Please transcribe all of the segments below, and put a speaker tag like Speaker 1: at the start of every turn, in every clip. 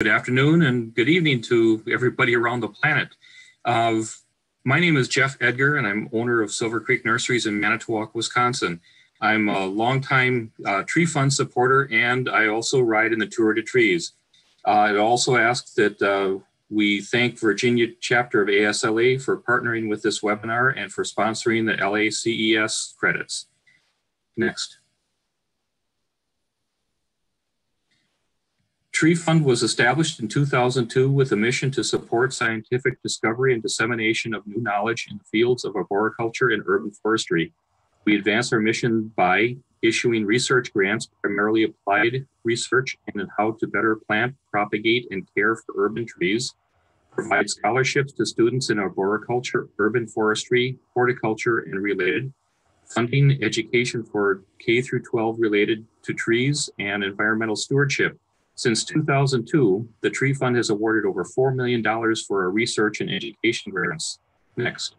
Speaker 1: Good afternoon and good evening to everybody around the planet. Uh, my name is Jeff Edgar, and I'm owner of Silver Creek Nurseries in Manitowoc, Wisconsin. I'm a longtime uh, tree fund supporter, and I also ride in the Tour de Trees. Uh, I'd also ask that uh, we thank Virginia chapter of ASLA for partnering with this webinar and for sponsoring the LACES credits. Next. Tree Fund was established in 2002 with a mission to support scientific discovery and dissemination of new knowledge in the fields of arboriculture and urban forestry. We advance our mission by issuing research grants, primarily applied research in how to better plant, propagate, and care for urban trees, provide scholarships to students in arboriculture, urban forestry, horticulture, and related, funding education for K through 12 related to trees and environmental stewardship, since 2002, the Tree Fund has awarded over $4 million for our research and education grants. Next.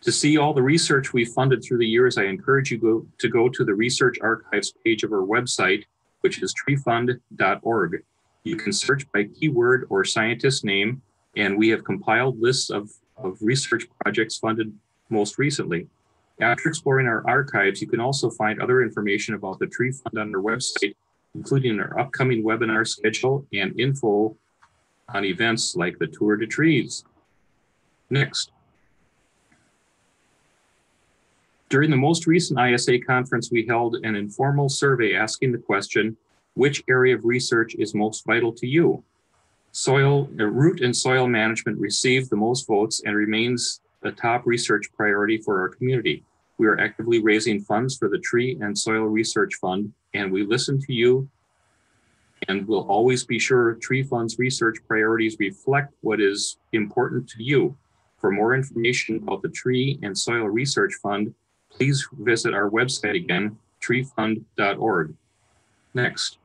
Speaker 1: To see all the research we've funded through the years, I encourage you go, to go to the research archives page of our website, which is treefund.org. You can search by keyword or scientist name, and we have compiled lists of, of research projects funded most recently. After exploring our archives, you can also find other information about the Tree Fund on our website, including our upcoming webinar schedule and info on events like the Tour de Trees. Next. During the most recent ISA conference, we held an informal survey asking the question, which area of research is most vital to you? Soil, uh, root and soil management received the most votes and remains a top research priority for our community. We are actively raising funds for the Tree and Soil Research Fund, and we listen to you and we'll always be sure Tree Fund's research priorities reflect what is important to you. For more information about the Tree and Soil Research Fund, please visit our website again, treefund.org. Next.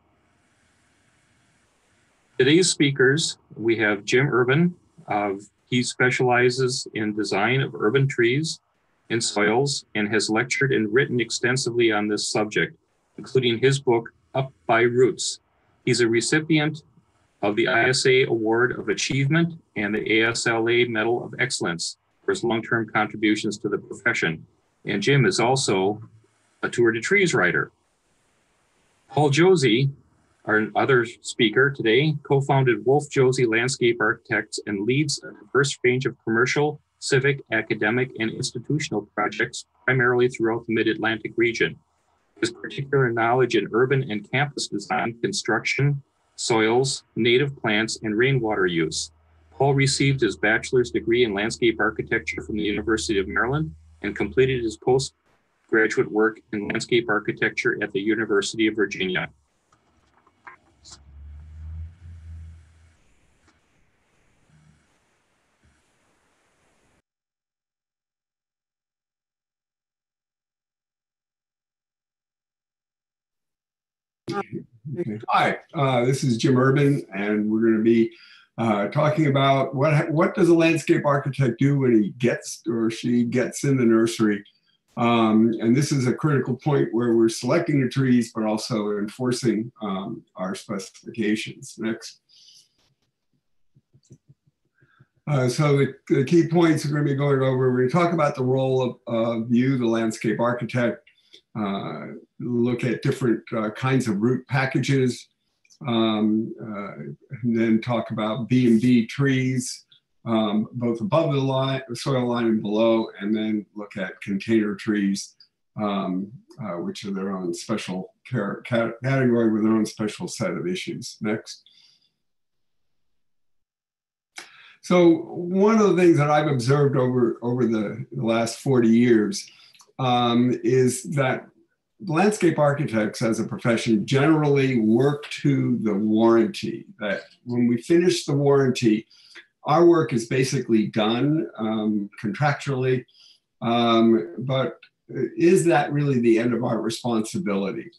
Speaker 1: Today's speakers, we have Jim Urban of he specializes in design of urban trees and mm-hmm. soils and has lectured and written extensively on this subject, including his book, Up by Roots. He's a recipient of the ISA Award of Achievement and the ASLA Medal of Excellence for his long-term contributions to the profession. And Jim is also a Tour de Trees writer. Paul Josey our other speaker today co-founded Wolf Josey Landscape Architects and leads a diverse range of commercial, civic, academic, and institutional projects primarily throughout the Mid-Atlantic region. His particular knowledge in urban and campus design, construction, soils, native plants, and rainwater use. Paul received his bachelor's degree in landscape architecture from the University of Maryland and completed his postgraduate work in landscape architecture at the University of Virginia.
Speaker 2: Hi, uh, this is Jim Urban, and we're going to be uh, talking about what what does a landscape architect do when he gets or she gets in the nursery. Um, and this is a critical point where we're selecting the trees, but also enforcing um, our specifications. Next. Uh, so the, the, key points we're going to be going over, we're going to talk about the role of, of you, the landscape architect, look at different uh, kinds of root packages, um, uh, and then talk about B&B trees, um, both above the line, soil line and below, and then look at container trees, um, uh, which are their own special category with their own special set of issues. Next. So one of the things that I've observed over, over the, the last 40 years um, is that landscape architects as a profession generally work to the warranty that when we finish the warranty our work is basically done um, contractually um, but is that really the end of our responsibility?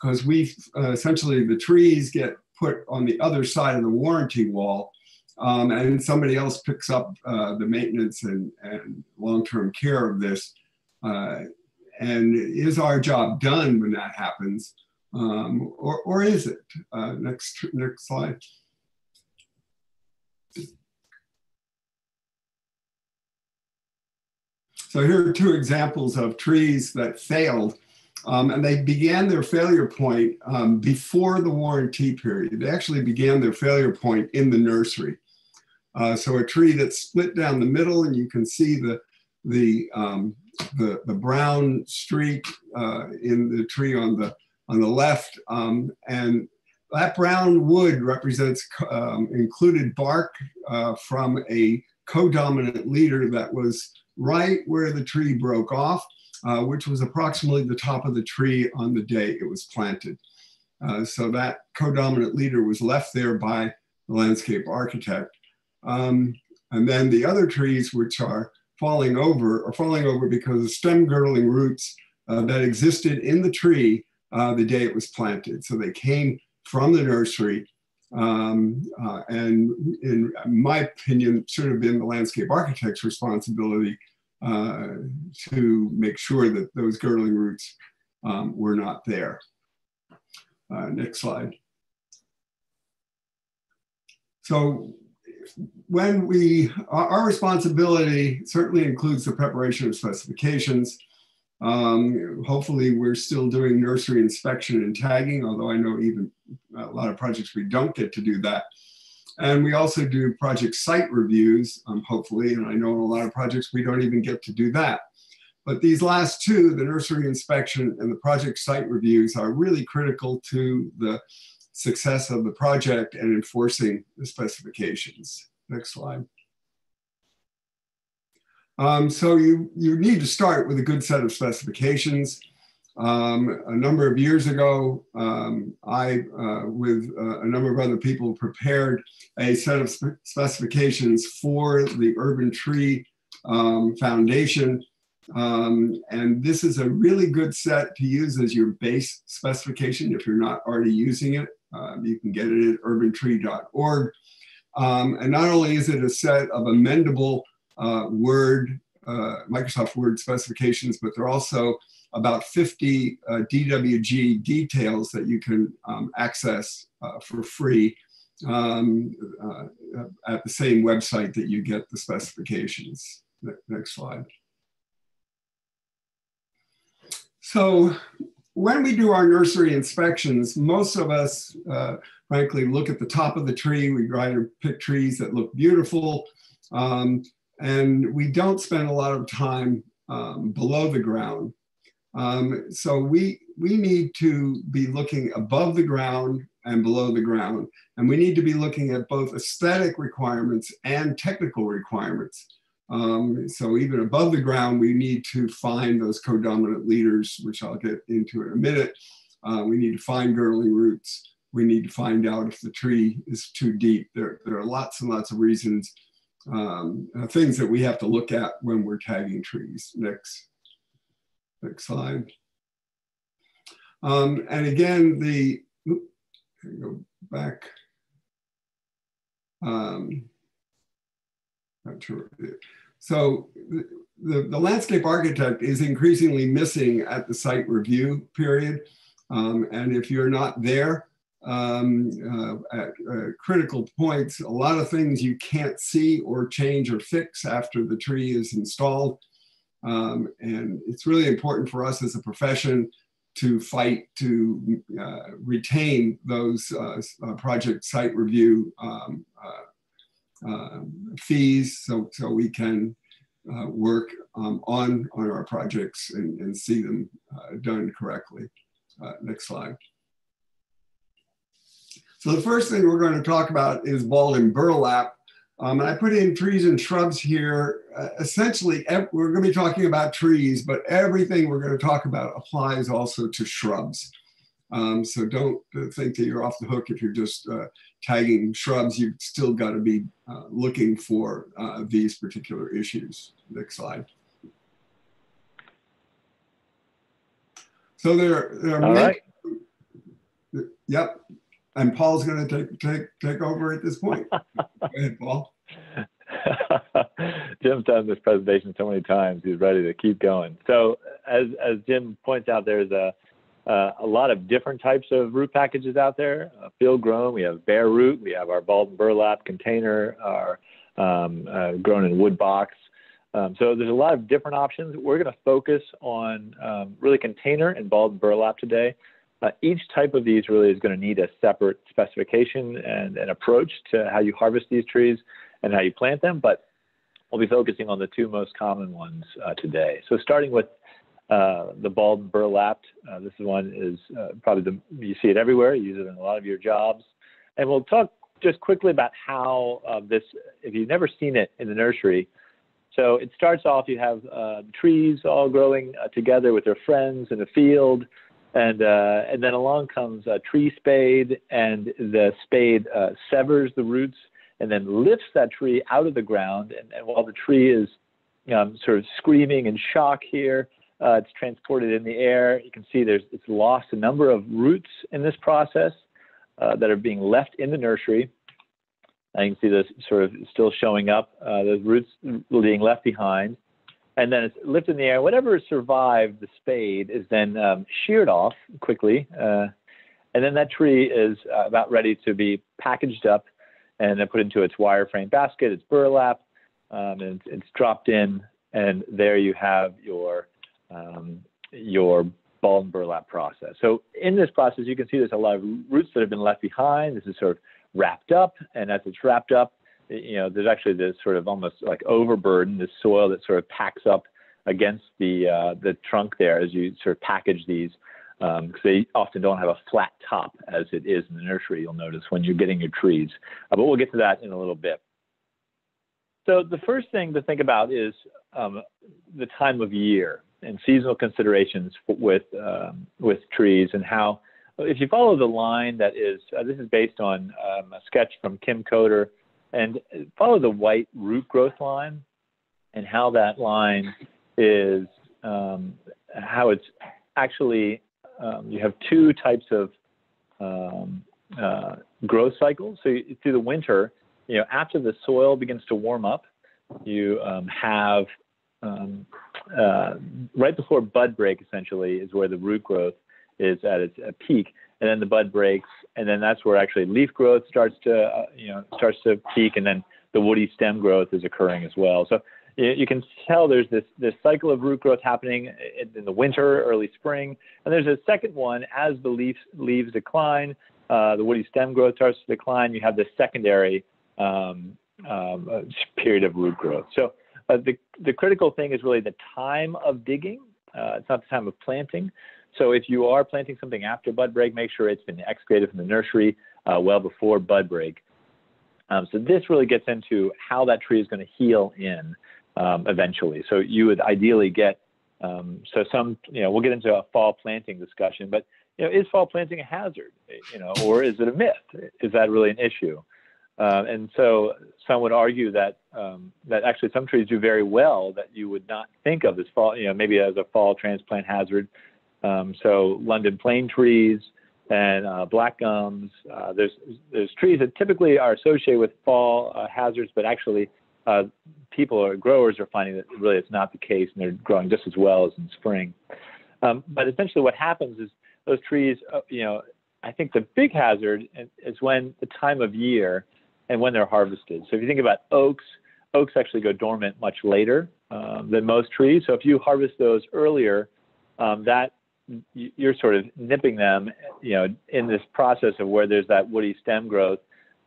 Speaker 2: Because we uh, essentially the trees get put on the other side of the warranty wall um, and somebody else picks up uh, the maintenance and, and long-term care of this uh, and is our job done when that happens? Um, or, or is it? Uh, next, next slide. So here are two examples of trees that failed. Um, and they began their failure point um, before the warranty period. They actually began their failure point in the nursery. Uh, so a tree that's split down the middle, and you can see the the um, the, the, brown streak uh, in the tree on the on the left, um, and that brown wood represents um, included bark uh, from a codominant leader that was right where the tree broke off, uh, which was approximately the top of the tree on the day it was planted. Uh, so that codominant leader was left there by the landscape architect. Um, and then the other trees, which are falling over, are falling over because of stem girdling roots uh, that existed in the tree uh, the day it was planted. So they came from the nursery um, uh, and in my opinion, should have been the landscape architect's responsibility uh, to make sure that those girdling roots um, were not there. Uh, next slide. So when we, our responsibility certainly includes the preparation of specifications. Um, hopefully we're still doing nursery inspection and tagging, although I know even a lot of projects we don't get to do that. And we also do project site reviews, um, hopefully, and I know in a lot of projects we don't even get to do that. But these last two, the nursery inspection and the project site reviews are really critical to the success of the project and enforcing the specifications. Next slide. Um, so you, you need to start with a good set of specifications. Um, a number of years ago, um, I, uh, with uh, a number of other people, prepared a set of spe specifications for the Urban Tree um, Foundation. Um, and this is a really good set to use as your base specification if you're not already using it. Uh, you can get it at urbantree.org. Um, and not only is it a set of amendable uh, Word, uh, Microsoft Word specifications, but they're also about 50 uh, DWG details that you can um, access uh, for free um, uh, at the same website that you get the specifications. Next slide. So when we do our nursery inspections, most of us, uh, frankly, look at the top of the tree. We try to pick trees that look beautiful. Um, and we don't spend a lot of time um, below the ground. Um, so we, we need to be looking above the ground and below the ground. And we need to be looking at both aesthetic requirements and technical requirements. Um, so even above the ground, we need to find those codominant leaders, which I'll get into in a minute. Uh, we need to find girdling roots. We need to find out if the tree is too deep. There, there are lots and lots of reasons, um, uh, things that we have to look at when we're tagging trees. Next. Next slide. Um, and again, the, go back. Um, So the, the, landscape architect is increasingly missing at the site review period. Um, and if you're not there um, uh, at uh, critical points, a lot of things you can't see or change or fix after the tree is installed. Um, and it's really important for us as a profession to fight to uh, retain those uh, uh project site review um, uh, fees so, so we can uh, work um, on, on our projects and, and see them done correctly. next slide. So the first thing we're going to talk about is balled and burlap. Um, and I put in trees and shrubs here. Uh, essentially, we're going to be talking about trees, but everything we're going to talk about applies also to shrubs. Um, so don't think that you're off the hook if you're just uh, tagging shrubs. You've still got to be uh, looking for uh, these particular issues. Next slide. So there, there are
Speaker 3: All
Speaker 2: many,
Speaker 3: right.
Speaker 2: Yep and Paul's going to take take take over at this point. Go ahead, Paul.
Speaker 3: Jim's done this presentation so many times; he's ready to keep going. So, as as Jim points out, there's a uh, a lot of different types of root packages out there. Uh, field grown, we have bare root, we have our balled burlap container, our um, uh, grown in wood box. Um, so there's a lot of different options. We're going to focus on um, really container and balled burlap today. Uh, each type of these really is going to need a separate specification and an approach to how you harvest these trees and how you plant them, but we'll be focusing on the two most common ones uh, today. So starting with uh, the balled burlap, uh, this one is uh, probably the, you see it everywhere, you use it in a lot of your jobs. And we'll talk just quickly about how uh, this, if you've never seen it in the nursery, so it starts off, you have trees all growing together with their friends in a field. And, uh, and then along comes a tree spade, and the spade uh, severs the roots and then lifts that tree out of the ground. And, and while the tree is um, sort of screaming in shock here, uh, it's transported in the air. You can see there's it's lost a number of roots in this process uh, that are being left in the nursery. You can see those sort of still showing up, uh, those roots being left behind and then it's lifted in the air. Whatever survived the spade is then um, sheared off quickly, uh, and then that tree is uh, about ready to be packaged up and then put into its wireframe basket, its burlap, um, and it's, dropped in, and there you have your um, your ball and burlap process. So in this process, you can see there's a lot of roots that have been left behind. This is sort of wrapped up, and as it's wrapped up, you know, there's actually this sort of almost like overburden, this soil that sort of packs up against the uh, the trunk there as you sort of package these because um, they often don't have a flat top as it is in the nursery. You'll notice when you're getting your trees, uh, but we'll get to that in a little bit. So the first thing to think about is um, the time of year and seasonal considerations with um, with trees and how. If you follow the line that is, uh, this is based on um, a sketch from Kim Coder and follow the white root growth line and how that line is um, how it's actually um, you have two types of um, uh, growth cycles. So you, through the winter, you know, after the soil begins to warm up, you um, have um, uh, right before bud break essentially is where the root growth is at its peak and then the bud breaks, and then that's where actually leaf growth starts to uh, you know starts to peak, and then the woody stem growth is occurring as well. So you can tell there's this this cycle of root growth happening in the winter, early spring, and there's a second one as the leaves leaves decline, uh, the woody stem growth starts to decline. You have this secondary um, um, uh, period of root growth. So uh, the the critical thing is really the time of digging. Uh, it's not the time of planting. So if you are planting something after bud break, make sure it's been excavated from the nursery uh, well before bud break. Um, so this really gets into how that tree is going to heal in um, eventually. So you would ideally get um, so some you know we'll get into a fall planting discussion, but you know is fall planting a hazard? You know, or is it a myth? Is that really an issue? Uh, and so some would argue that um, that actually some trees do very well that you would not think of as fall, you know, maybe as a fall transplant hazard, um, so London plane trees and uh, black gums. Uh, there's there's trees that typically are associated with fall uh, hazards, but actually uh, people or growers are finding that really it's not the case, and they're growing just as well as in spring. Um, but essentially, what happens is those trees, uh, you know, I think the big hazard is when the time of year and when they're harvested. So if you think about oaks, oaks actually go dormant much later um, than most trees. So if you harvest those earlier, um, that you're sort of nipping them, you know, in this process of where there's that woody stem growth,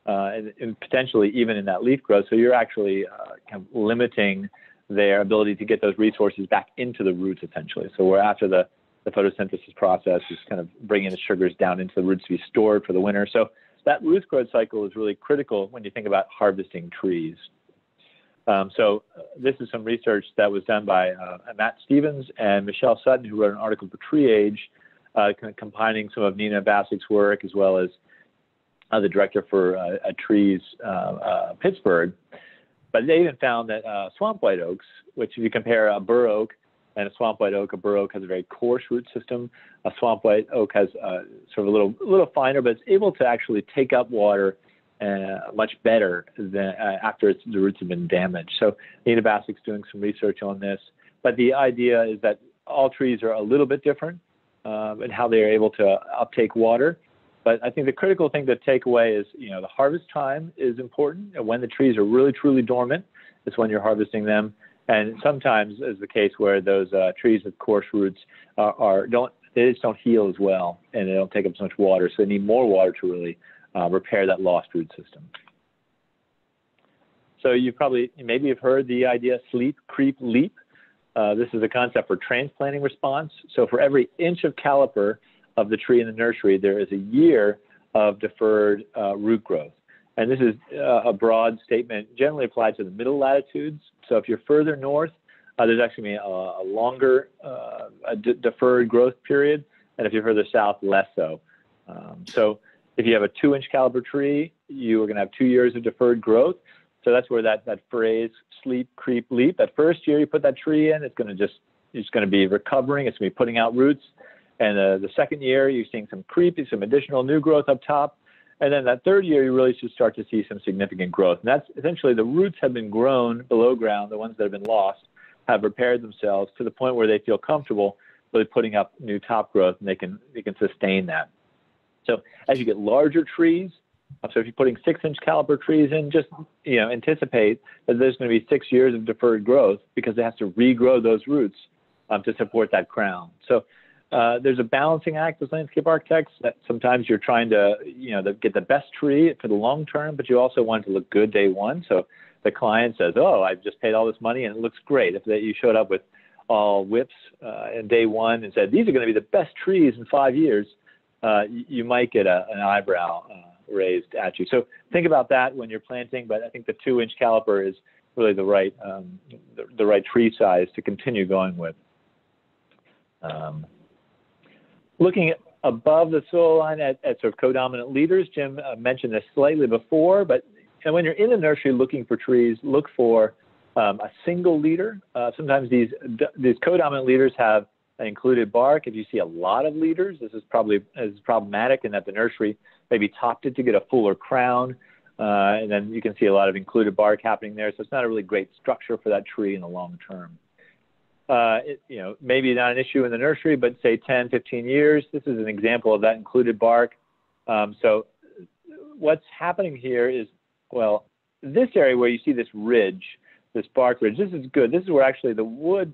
Speaker 3: uh, and, and, potentially even in that leaf growth. So you're actually uh, kind of limiting their ability to get those resources back into the roots, essentially. So we're after the the photosynthesis process is kind of bringing the sugars down into the roots to be stored for the winter. So that root growth cycle is really critical when you think about harvesting trees. Um, so uh, this is some research that was done by uh, Matt Stevens and Michelle Sutton, who wrote an article for Tree Age, uh, combining some of Nina Bassuk's work as well as uh, the director for uh, Trees Pittsburgh. But they even found that swamp white oaks, which if you compare a bur oak and a swamp white oak, a bur oak has a very coarse root system. A swamp white oak has sort of a little, little finer, but it's able to actually take up water uh, much better than uh, after the roots have been damaged. So Nina Bassuk's doing some research on this, but the idea is that all trees are a little bit different. um, and how they are able to uptake water. But I think the critical thing to take away is, you know, the harvest time is important. And when the trees are really, truly dormant, is when you're harvesting them. And sometimes is the case where those uh, trees with coarse roots are, are, don't they just don't heal as well, and they don't take up so much water. So they need more water to really uh, repair that lost root system. So you probably maybe you've heard the idea sleep, creep, leap. Uh, this is a concept for transplanting response. So for every inch of caliper of the tree in the nursery, there is a year of deferred uh, root growth. And this is uh, a broad statement generally applied to the middle latitudes. So if you're further north, uh, there's actually a, a longer uh, a deferred growth period. And if you're further south, less so. Um, so if you have a two inch caliper tree, you are going to have two years of deferred growth. So that's where that, that phrase sleep, creep, leap. That first year you put that tree in, it's going to just it's going to be recovering. It's going to be putting out roots. And uh, the second year, you're seeing some creep, some additional new growth up top. And then that third year, you really should start to see some significant growth. And that's essentially the roots have been grown below ground, the ones that have been lost have repaired themselves to the point where they feel comfortable really putting up new top growth and they can, they can sustain that. So as you get larger trees, so if you're putting six inch caliper trees in, just you know anticipate that there's going to be six years of deferred growth because it has to regrow those roots um, to support that crown. So uh, there's a balancing act with landscape architects that sometimes you're trying to, you know, get the best tree for the long term, but you also want it to look good day one. So the client says, "Oh, I've just paid all this money and it looks great." If that you showed up with all whips uh, in day one and said, "These are going to be the best trees in five years," uh, you, you, might get a, an eyebrow uh, raised at you. So think about that when you're planting. But I think the two-inch caliper is really the right um, the, the, right tree size to continue going with. Um, Looking above the soil line at, at sort of co-dominant leaders, Jim uh, mentioned this slightly before, but and when you're in the nursery looking for trees, look for um, a single leader. Uh, sometimes these these co-dominant leaders have included bark. If you see a lot of leaders, this is probably is problematic in that the nursery maybe topped it to get a fuller crown, uh, and then you can see a lot of included bark happening there. So it's not a really great structure for that tree in the long term uh, it, you know, maybe not an issue in the nursery, but say 10, 15 years. This is an example of that included bark. Um, so what's happening here is, well, this area where you see this ridge, this bark ridge, this is good. This is where actually the wood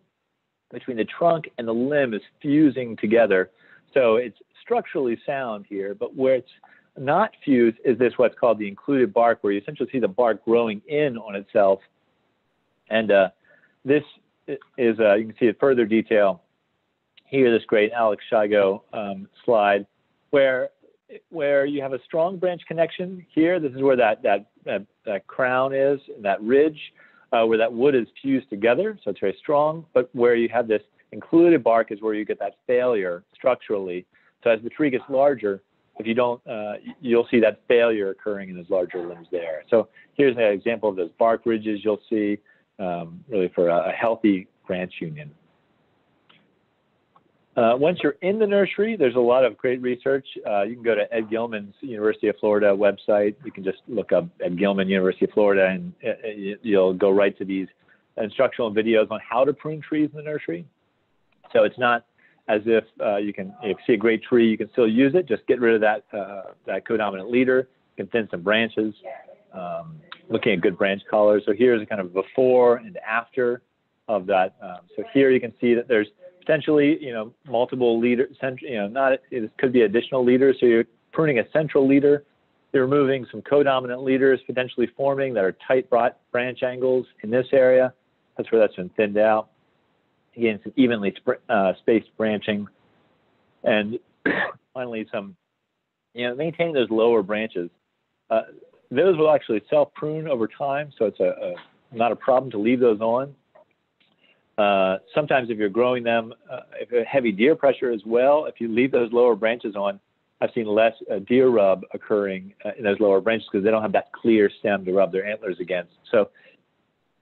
Speaker 3: between the trunk and the limb is fusing together. So it's structurally sound here, but where it's not fused is this what's called the included bark, where you essentially see the bark growing in on itself. And uh, this is uh, you can see it further detail here. This great Alex Shigo um, slide, where where you have a strong branch connection here. This is where that that that, that crown is, that ridge, uh, where that wood is fused together. So it's very strong. But where you have this included bark is where you get that failure structurally. So as the tree gets larger, if you don't, uh, you'll see that failure occurring in those larger limbs there. So here's an example of those bark ridges you'll see um, really for a, healthy branch union. Uh, once you're in the nursery, there's a lot of great research. Uh, you can go to Ed Gilman's University of Florida website. You can just look up Ed Gilman, University of Florida, and uh, uh you'll go right to these instructional videos on how to prune trees in the nursery. So it's not as if uh, you can if you see a great tree, you can still use it. Just get rid of that uh, that codominant leader. You can thin some branches. Um, looking at good branch collars. So here's a kind of before and after of that. Um, so here you can see that there's potentially, you know, multiple leaders, you know, not, it could be additional leaders. So you're pruning a central leader. You're removing some co-dominant leaders potentially forming that are tight branch angles in this area. That's where that's been thinned out. Again, some evenly uh, spaced branching. And finally, some, you know, maintaining those lower branches. Uh, those will actually self prune over time, so it's a, a, not a problem to leave those on. Uh, sometimes if you're growing them, uh, if heavy deer pressure as well, if you leave those lower branches on, I've seen less uh, deer rub occurring uh, in those lower branches because they don't have that clear stem to rub their antlers against. So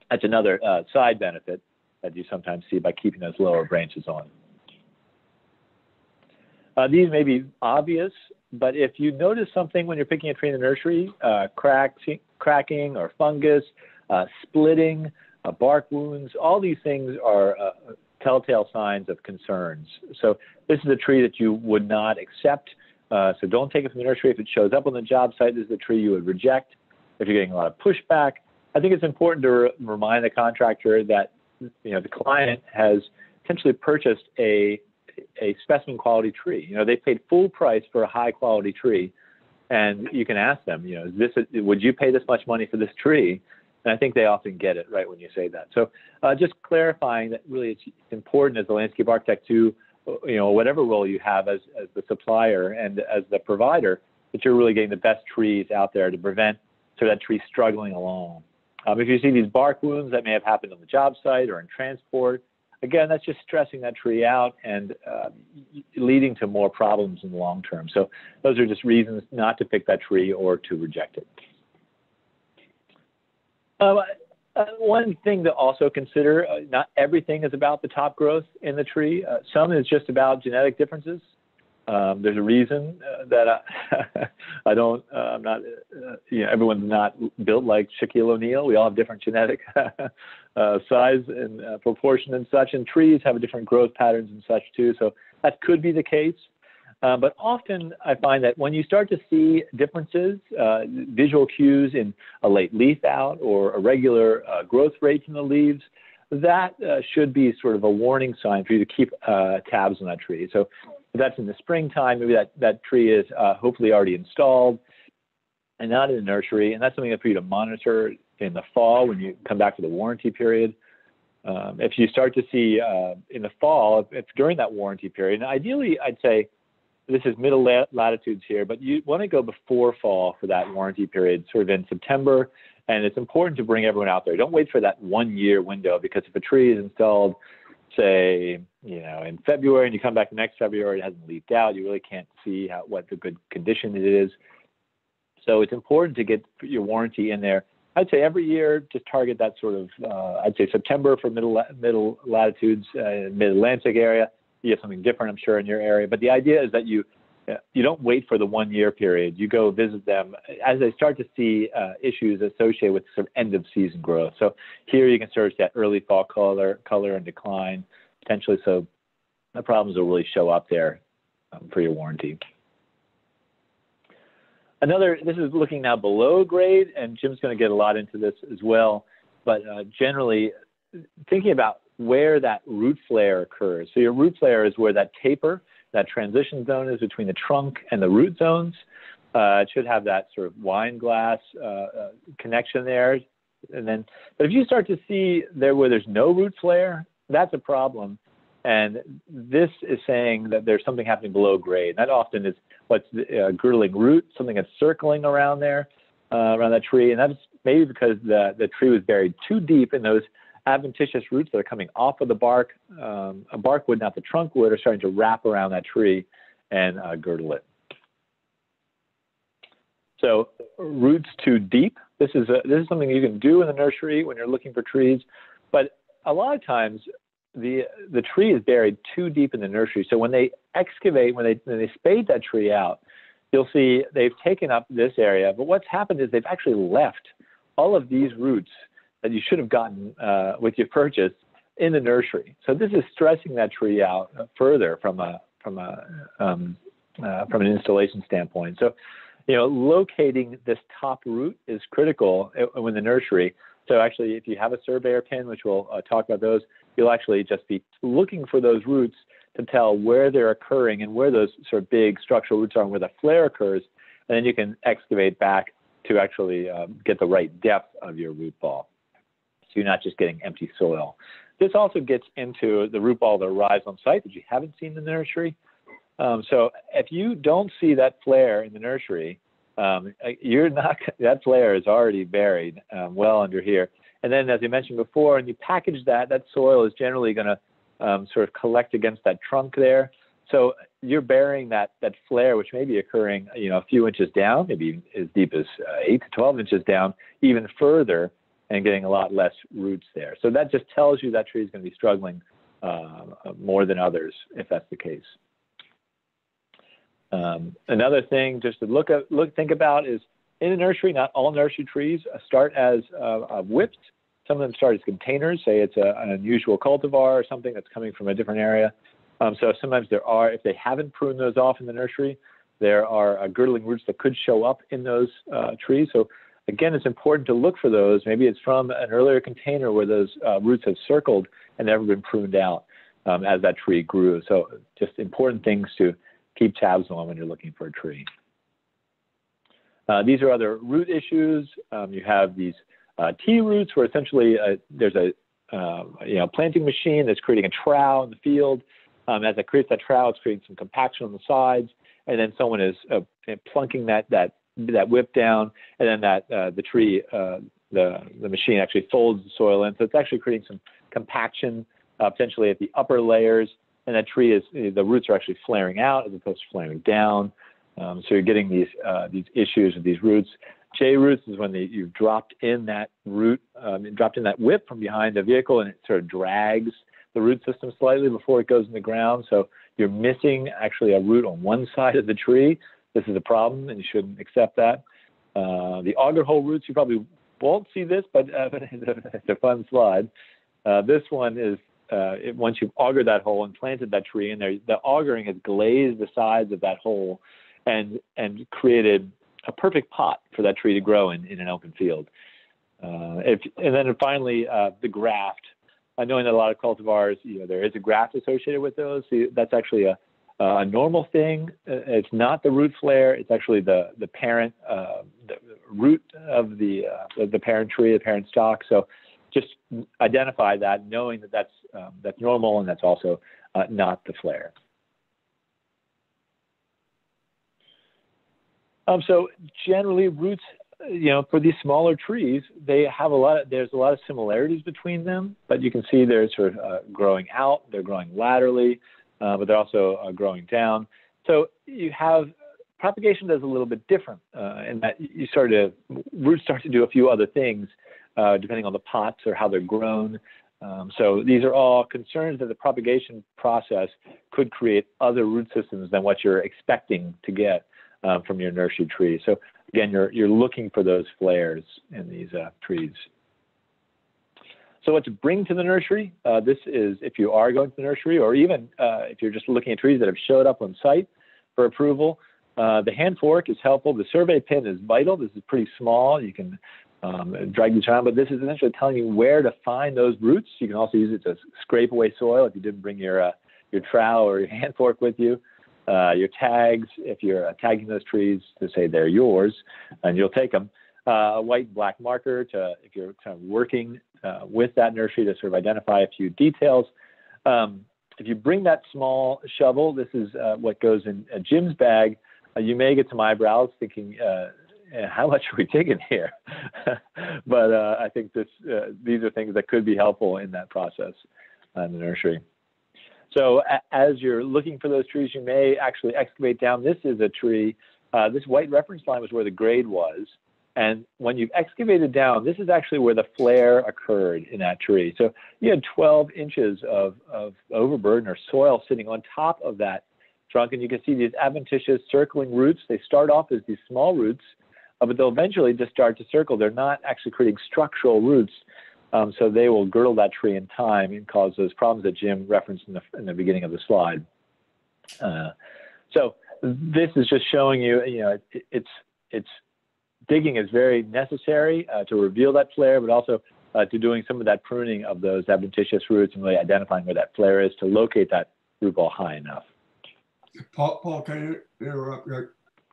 Speaker 3: that's another uh, side benefit that you sometimes see by keeping those lower branches on. Uh, these may be obvious, but if you notice something when you're picking a tree in the nursery, uh, cracking or fungus, uh, splitting, uh, bark wounds, all these things are uh, telltale signs of concerns. So this is a tree that you would not accept. Uh, so don't take it from the nursery. If it shows up on the job site, this is a tree you would reject. If you're getting a lot of pushback, I think it's important to re- remind the contractor that you know the client has potentially purchased a a specimen quality tree. You know, they paid full price for a high quality tree, and you can ask them, you know, is this a, would you pay this much money for this tree? And I think they often get it right when you say that. So uh, just clarifying that really it's important as a landscape architect to, you know, whatever role you have as, as the supplier and as the provider, that you're really getting the best trees out there to prevent sort of that tree struggling along. Um, if you see these bark wounds that may have happened on the job site or in transport, again, that's just stressing that tree out and uh, leading to more problems in the long term. So those are just reasons not to pick that tree or to reject it. Uh, uh, one thing to also consider, uh, not everything is about the top growth in the tree. Uh, some is just about genetic differences. Um, there's a reason uh, that I, I don't, uh, I'm not, uh, you know, everyone's not built like Shaquille O'Neal. We all have different genetic uh, size and uh, proportion and such, and trees have different growth patterns and such too. So that could be the case. Uh, but often I find that when you start to see differences, visual cues in a late leaf out or a regular growth rate in the leaves, that should be sort of a warning sign for you to keep tabs on that tree. So if that's in the springtime, maybe that, that tree is uh, hopefully already installed and not in the nursery. And that's something for you to monitor in the fall when you come back to the warranty period. Um, if you start to see uh, in the fall, if, if, during that warranty period, and ideally I'd say this is middle latitudes here, but you want to go before fall for that warranty period, sort of in September. And it's important to bring everyone out there. Don't wait for that one year window because if a tree is installed say, you know, in February and you come back next February, it hasn't leaked out. You really can't see how, what the good condition it is. So it's important to get your warranty in there. I'd say every year, just target that sort of, uh, I'd say September for middle, middle latitudes, uh, mid Atlantic area. You have something different, I'm sure, in your area. But the idea is that you you don't wait for the one year period. You go visit them as they start to see uh, issues associated with sort of end of season growth. So here you can search that early fall color, color and decline potentially. So the problems will really show up there um, for your warranty. Another, this is looking now below grade, and Jim's going to get a lot into this as well. But uh, generally, thinking about where that root flare occurs. So your root flare is where that taper that transition zone is between the trunk and the root zones. Uh, it should have that sort of wine glass uh, uh, connection there. And then, but if you start to see there where there's no root flare, that's a problem. And this is saying that there's something happening below grade. That often is what's uh, girdling root, something that's circling around there, uh, around that tree. And that's maybe because the, the tree was buried too deep in those adventitious roots that are coming off of the bark, um, bark wood, not the trunk wood, are starting to wrap around that tree and uh, girdle it. So roots too deep. This is a, this is something you can do in the nursery when you're looking for trees, but a lot of times the the tree is buried too deep in the nursery. So when they excavate, when they when they spade that tree out, you'll see they've taken up this area. But what's happened is they've actually left all of these roots that you should have gotten uh, with your purchase in the nursery. So this is stressing that tree out further from a from a um, uh, from an installation standpoint. So, you know, locating this top root is critical in the nursery. So actually, if you have a surveyor pin, which we'll uh, talk about those, you'll actually just be looking for those roots to tell where they're occurring and where those sort of big structural roots are and where the flare occurs. And then you can excavate back to actually um, get the right depth of your root ball so you're not just getting empty soil. This also gets into the root ball that arrives on site that you haven't seen in the nursery. Um, so if you don't see that flare in the nursery, um, you're not that flare is already buried um, well under here. And then, as I mentioned before, and you package that, that soil is generally going to um, sort of collect against that trunk there. So you're burying that that flare, which may be occurring, you know, a few inches down, maybe as deep as uh, eight to 12 inches down, even further and getting a lot less roots there. So that just tells you that tree is going to be struggling uh, more than others if that's the case. Um, another thing just to look at, look, think about is in a nursery, not all nursery trees start as uh, whipped Some of them start as containers, say it's a, an unusual cultivar or something that's coming from a different area. Um, so sometimes there are, if they haven't pruned those off in the nursery, there are uh, girdling roots that could show up in those uh, trees. So again, it's important to look for those. Maybe it's from an earlier container where those uh, roots have circled and never been pruned out um, as that tree grew. So just important things to keep tabs on when you're looking for a tree. Uh, these are other root issues. Um, you have these uh, T roots where essentially uh, there's a uh, you know planting machine that's creating a trowel in the field. Um, as it creates that trowel, it's creating some compaction on the sides, and then someone is uh, plunking that that that whip down, and then that uh, the tree the the machine actually folds the soil in. So it's actually creating some compaction potentially at the upper layers, and that tree is the roots are actually flaring out as opposed to flaring down. Um, so you're getting these uh, these issues with these roots. J roots is when the, you've dropped in that root, um, dropped in that whip from behind the vehicle, and it sort of drags the root system slightly before it goes in the ground. So you're missing actually a root on one side of the tree. This is a problem, and you shouldn't accept that. Uh, the auger hole roots, you probably won't see this, but uh, it's a fun slide. Uh, this one is uh, it, once you've augered that hole and planted that tree in there, the augering has glazed the sides of that hole and and created a perfect pot for that tree to grow in in an open field. Uh, if, and then finally, uh, the graft. I know a lot of cultivars, you know, there is a graft associated with those. So that's actually a, a normal thing. Uh, it's not the root flare. It's actually the the parent uh, the root of the uh, the parent tree, the parent stock. So just identify that, knowing that that's um, that's normal and that's also uh, not the flare. Um, so generally, roots, you know, for these smaller trees, they have a lot. Of, there's a lot of similarities between them, but you can see they're sort of uh, growing out. They're growing laterally, uh, but they're also uh, growing down. So you have propagation does a little bit different uh, in that you start to roots start to do a few other things uh, depending on the pots or how they're grown. Um, so these are all concerns that the propagation process could create other root systems than what you're expecting to get uh, from your nursery tree. So again, you're, you're looking for those flares in these uh, trees. So what to bring to the nursery? Uh, this is if you are going to the nursery or even uh, if you're just looking at trees that have showed up on site for approval. Uh, the hand fork is helpful. The survey pin is vital. This is pretty small. You can um, drag these around, but this is essentially telling you where to find those roots. You can also use it to scrape away soil if you didn't bring your, uh, your trowel or your hand fork with you uh, your tags, if you're uh, tagging those trees to say they're yours, and you'll take them. Uh, a white black marker to if you're kind of working uh, with that nursery to sort of identify a few details. Um, if you bring that small shovel, this is uh, what goes in Jim's bag. Uh, you may get some eyebrows thinking, how much are we taking here? but I think this, these are things that could be helpful in that process in the nursery. So as you're looking for those trees, you may actually excavate down. This is a tree. Uh, this white reference line was where the grade was. And when you've excavated down, this is actually where the flare occurred in that tree. So you had 12 inches of, of overburden or soil sitting on top of that trunk. And you can see these adventitious circling roots. They start off as these small roots, uh, but they'll eventually just start to circle. They're not actually creating structural roots. Um, so they will girdle that tree in time and cause those problems that Jim referenced in the, in the beginning of the slide. Uh, so this is just showing you, you know, it, it's, it's digging is very necessary uh, to reveal that flare, but also uh, to doing some of that pruning of those adventitious roots and really identifying where that flare is to locate that root ball high enough.
Speaker 2: Paul, Paul can you interrupt?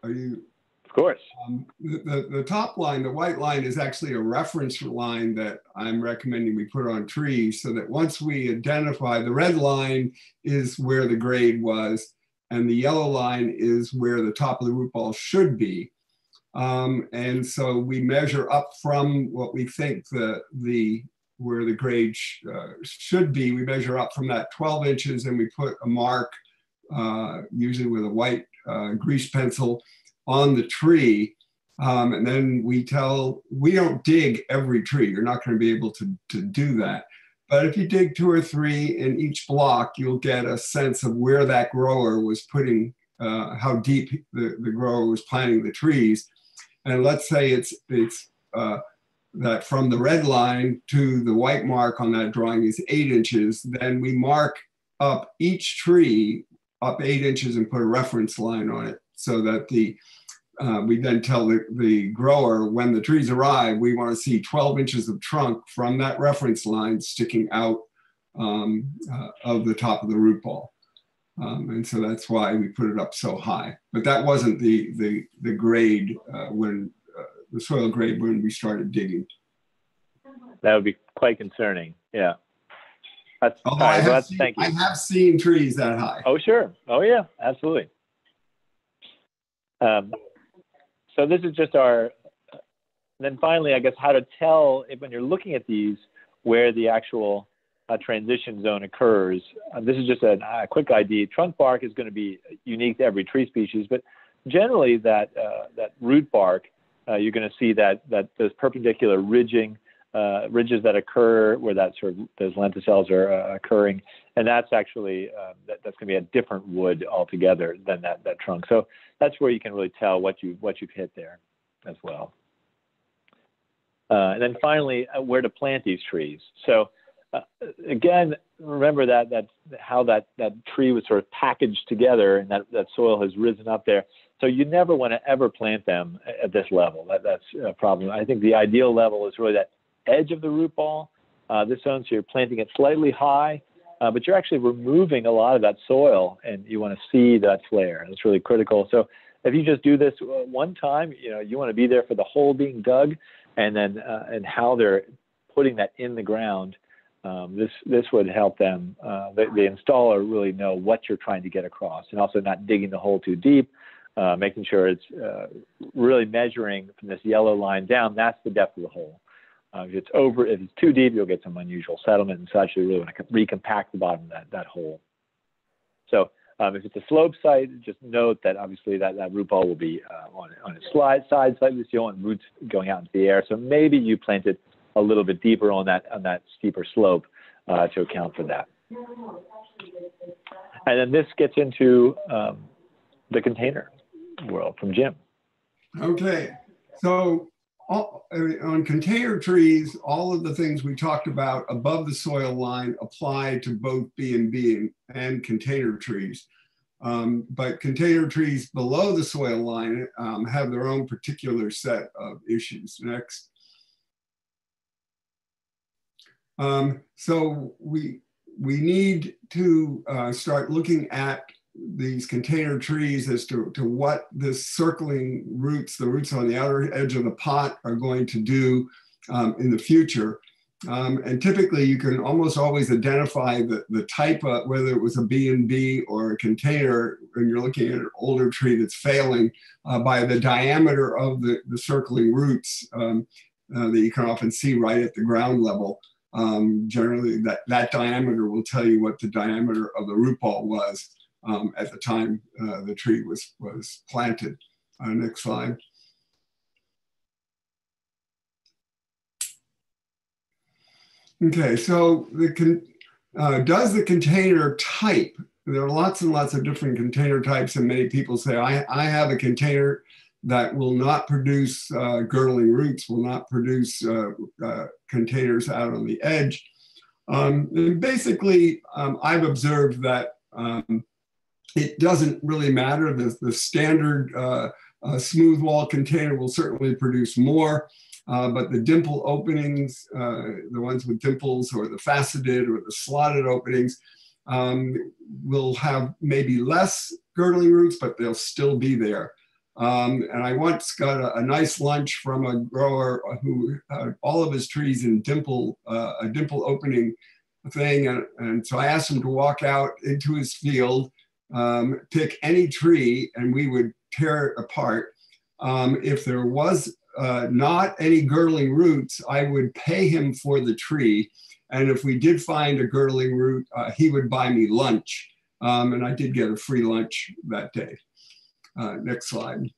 Speaker 2: Are you
Speaker 3: of course.
Speaker 2: Um, the, the top line, the white line, is actually a reference line that I'm recommending we put on trees so that once we identify, the red line is where the grade was, and the yellow line is where the top of the root ball should be. Um, and so we measure up from what we think the, the where the grade sh uh, should be. We measure up from that 12 inches and we put a mark, uh, usually with a white uh, grease pencil, on the tree. Um, and then we tell, we don't dig every tree. You're not going to be able to, to do that. But if you dig two or three in each block, you'll get a sense of where that grower was putting, uh, how deep the, the grower was planting the trees. And let's say it's, it's uh, that from the red line to the white mark on that drawing is eight inches, then we mark up each tree up eight inches and put a reference line on it so that the uh, we then tell the, the grower when the trees arrive, we want to see 12 inches of trunk from that reference line sticking out um, uh, of the top of the root ball. Um, and so that's why we put it up so high. But that wasn't the, the, the grade uh, when uh, the soil grade when we started digging.
Speaker 3: That would be quite concerning. Yeah. That's,
Speaker 2: Although I, have seen,
Speaker 3: thank you.
Speaker 2: I have seen trees that high.
Speaker 3: Oh, sure. Oh, yeah, absolutely. Um, so this is just our, then finally, I guess, how to tell if when you're looking at these, where the actual uh, transition zone occurs. Uh, this is just a, a, quick ID. Trunk bark is going to be unique to every tree species, but generally that, uh, that root bark, uh, you're going to see that, that those perpendicular ridging, uh, ridges that occur where that sort of those lenticels are uh, occurring, and that's actually that, that's going to be a different wood altogether than that, that trunk. So that's where you can really tell what you what you've hit there as well. Uh, and then finally, uh, where to plant these trees. So uh, again, remember that that how that that tree was sort of packaged together, and that that soil has risen up there. So you never want to ever plant them at this level. That, that's a problem. I think the ideal level is really that edge of the root ball. Uh, this zone, so you're planting it slightly high, uh, but you're actually removing a lot of that soil and you want to see that flare. That's really critical. So if you just do this uh, one time, you know, you want to be there for the hole being dug and then uh, and how they're putting that in the ground. Um, this this would help them, uh, the, the, installer, really know what you're trying to get across, and also not digging the hole too deep, uh, making sure it's uh, really measuring from this yellow line down. That's the depth of the hole. Uh, if it's over, if it's too deep, you'll get some unusual settlement and such. You really want to recompact the bottom of that, that hole. So um, if it's a slope site, just note that obviously that, that root ball will be uh, on, on its slide side slightly, so you don't want roots going out into the air. So maybe you plant it a little bit deeper on that on that steeper slope uh, to account for that. And then this gets into um, the container world from Jim.
Speaker 2: Okay, so all, on container trees, all of the things we talked about above the soil line apply to both B and B and container trees. Um, but container trees below the soil line um, have their own particular set of issues. Next. Um, so we, we need to uh, start looking at these container trees as to, to what the circling roots, the roots on the outer edge of the pot are going to do um, in the future. Um, and typically you can almost always identify the, the type of, whether it was a B&B or a container, when you're looking at an older tree that's failing uh, by the diameter of the, the circling roots um, uh, that you can often see right at the ground level. Um, generally that, that diameter will tell you what the diameter of the root ball was um, at the time uh, the tree was, was planted. Uh, next slide. Okay, so the uh, does the container type, there are lots and lots of different container types and many people say, I, I have a container that will not produce uh, girdling roots, will not produce uh, uh, containers out on the edge. Um, and basically, um, I've observed that um, it doesn't really matter. The, the standard uh, uh, smooth wall container will certainly produce more, uh, but the dimple openings, the ones with dimples or the faceted or the slotted openings, um, will have maybe less girdling roots, but they'll still be there. Um, and I once got a, a, nice lunch from a grower who had all of his trees in dimple, uh, a dimple opening thing. And, and so I asked him to walk out into his field um, pick any tree and we would tear it apart. Um, if there was uh, not any girdling roots, I would pay him for the tree. And if we did find a girdling root, uh, he would buy me lunch. Um, and I did get a free lunch that day. Uh, next slide.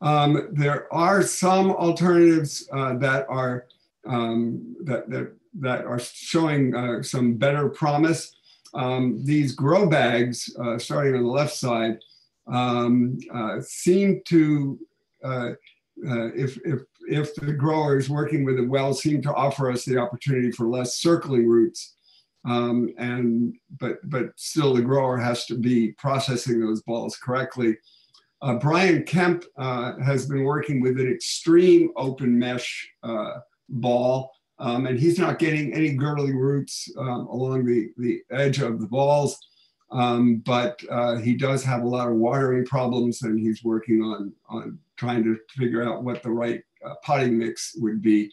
Speaker 2: Um, there are some alternatives uh, that are um, that, that that are showing uh, some better promise. Um, these grow bags, uh, starting on the left side, um, uh, seem to uh, uh, if, if, if the growers working with the well seem to offer us the opportunity for less circling roots, um, and but but still the grower has to be processing those balls correctly. Uh, Brian Kempf uh, has been working with an extreme open mesh uh, ball, um, and he's not getting any girdling roots um, along the, the edge of the balls. Um, but uh, he does have a lot of watering problems, and he's working on, on trying to figure out what the right uh, potting mix would be.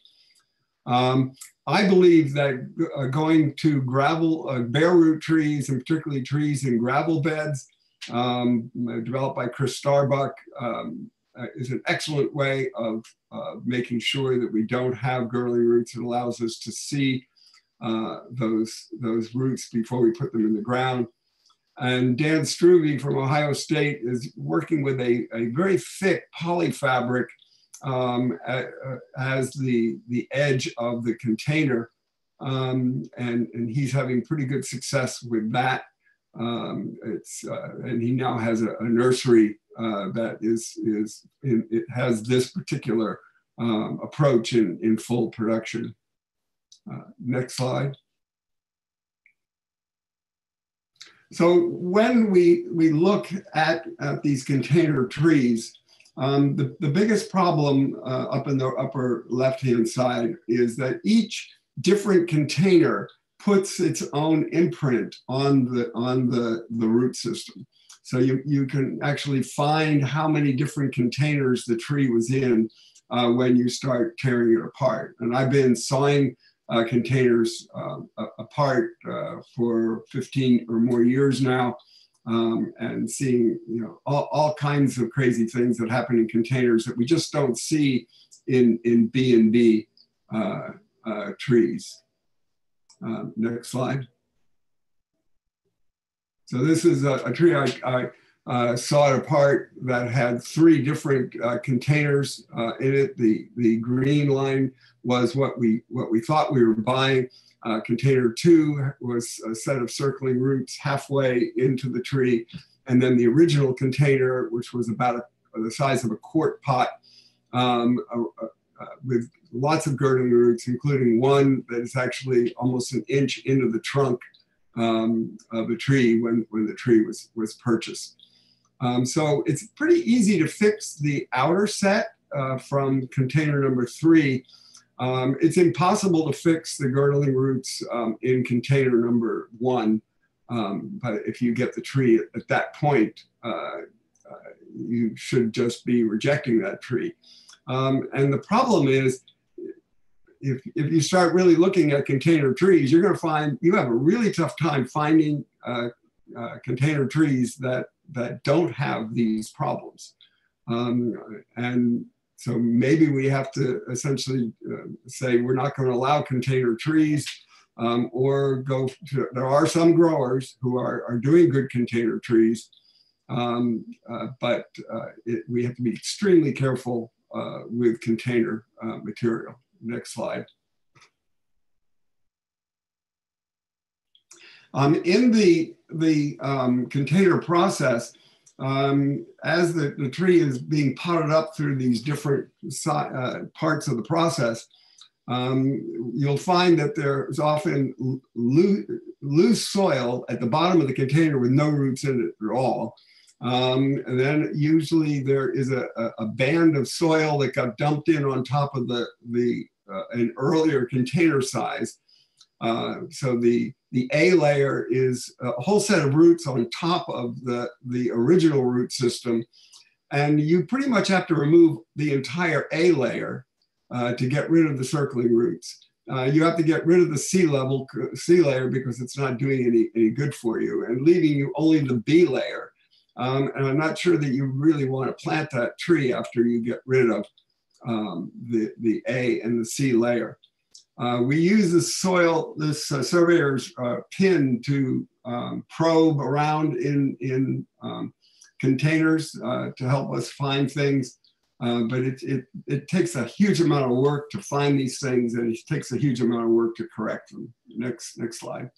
Speaker 2: Um, I believe that uh, going to gravel, uh, bare root trees, and particularly trees in gravel beds, um, developed by Chris Starbuck, um, uh, is an excellent way of uh, making sure that we don't have girly roots. It allows us to see uh, those, those roots before we put them in the ground. And Dan Struve from Ohio State is working with a, a very thick poly fabric um, as the, the edge of the container. Um, and, and he's having pretty good success with that. Um, it's, uh, and he now has a, a nursery uh, that is, is in, it has this particular um, approach in, in full production. Uh, next slide. So when we, we look at, at these container trees, um, the, the biggest problem uh, up in the upper left-hand side is that each different container puts its own imprint on the, on the, the root system. So you, you can actually find how many different containers the tree was in uh, when you start tearing it apart. And I've been sawing uh, containers uh, apart uh, for 15 or more years now um, and seeing you know all, all kinds of crazy things that happen in containers that we just don't see in in B and B uh, uh, trees. Um, next slide. So this is a, a tree I, I uh, saw it apart that had three different uh, containers uh, in it. The the green line was what we what we thought we were buying. Uh, container two was a set of circling roots halfway into the tree. And then the original container, which was about a, the size of a quart pot, um, uh, with lots of girdling roots, including one that is actually almost an inch into the trunk um, of the tree when, when the tree was, was purchased. Um, so it's pretty easy to fix the outer set uh, from container number three um, it's impossible to fix the girdling roots um, in container number one, um, but if you get the tree at, that point, uh, uh, you should just be rejecting that tree. Um, and the problem is, if, if you start really looking at container trees, you're going to find you have a really tough time finding uh, uh container trees that that don't have these problems. Um, and so maybe we have to essentially uh, say we're not going to allow container trees um, or go to, there are some growers who are, are doing good container trees, um, uh, but uh, it, we have to be extremely careful uh, with container uh, material. Next slide. Um, in the, the um, container process, um, as the, the tree is being potted up through these different uh, parts of the process, um, you'll find that there's often lo loose soil at the bottom of the container with no roots in it at all. Um, and then usually there is a, a, band of soil that got dumped in on top of the, the uh, an earlier container size. Uh, so the, the A layer is a whole set of roots on top of the, the original root system. And you pretty much have to remove the entire A layer uh, to get rid of the circling roots. Uh, you have to get rid of the C level, C layer because it's not doing any, any good for you and leaving you only the B layer. Um, and I'm not sure that you really want to plant that tree after you get rid of um, the, the A and the C layer. Uh, we use this soil, this uh, surveyor's uh, pin to um, probe around in, in um, containers uh, to help us find things. Uh, but it, it, it takes a huge amount of work to find these things and it takes a huge amount of work to correct them. Next, next slide.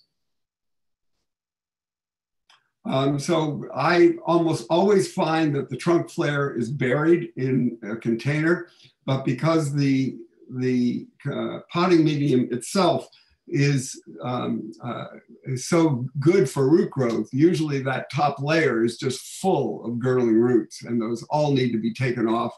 Speaker 2: Um, so I almost always find that the trunk flare is buried in a container, but because the the uh, potting medium itself is, um, uh, is so good for root growth, usually that top layer is just full of girdling roots, and those all need to be taken off.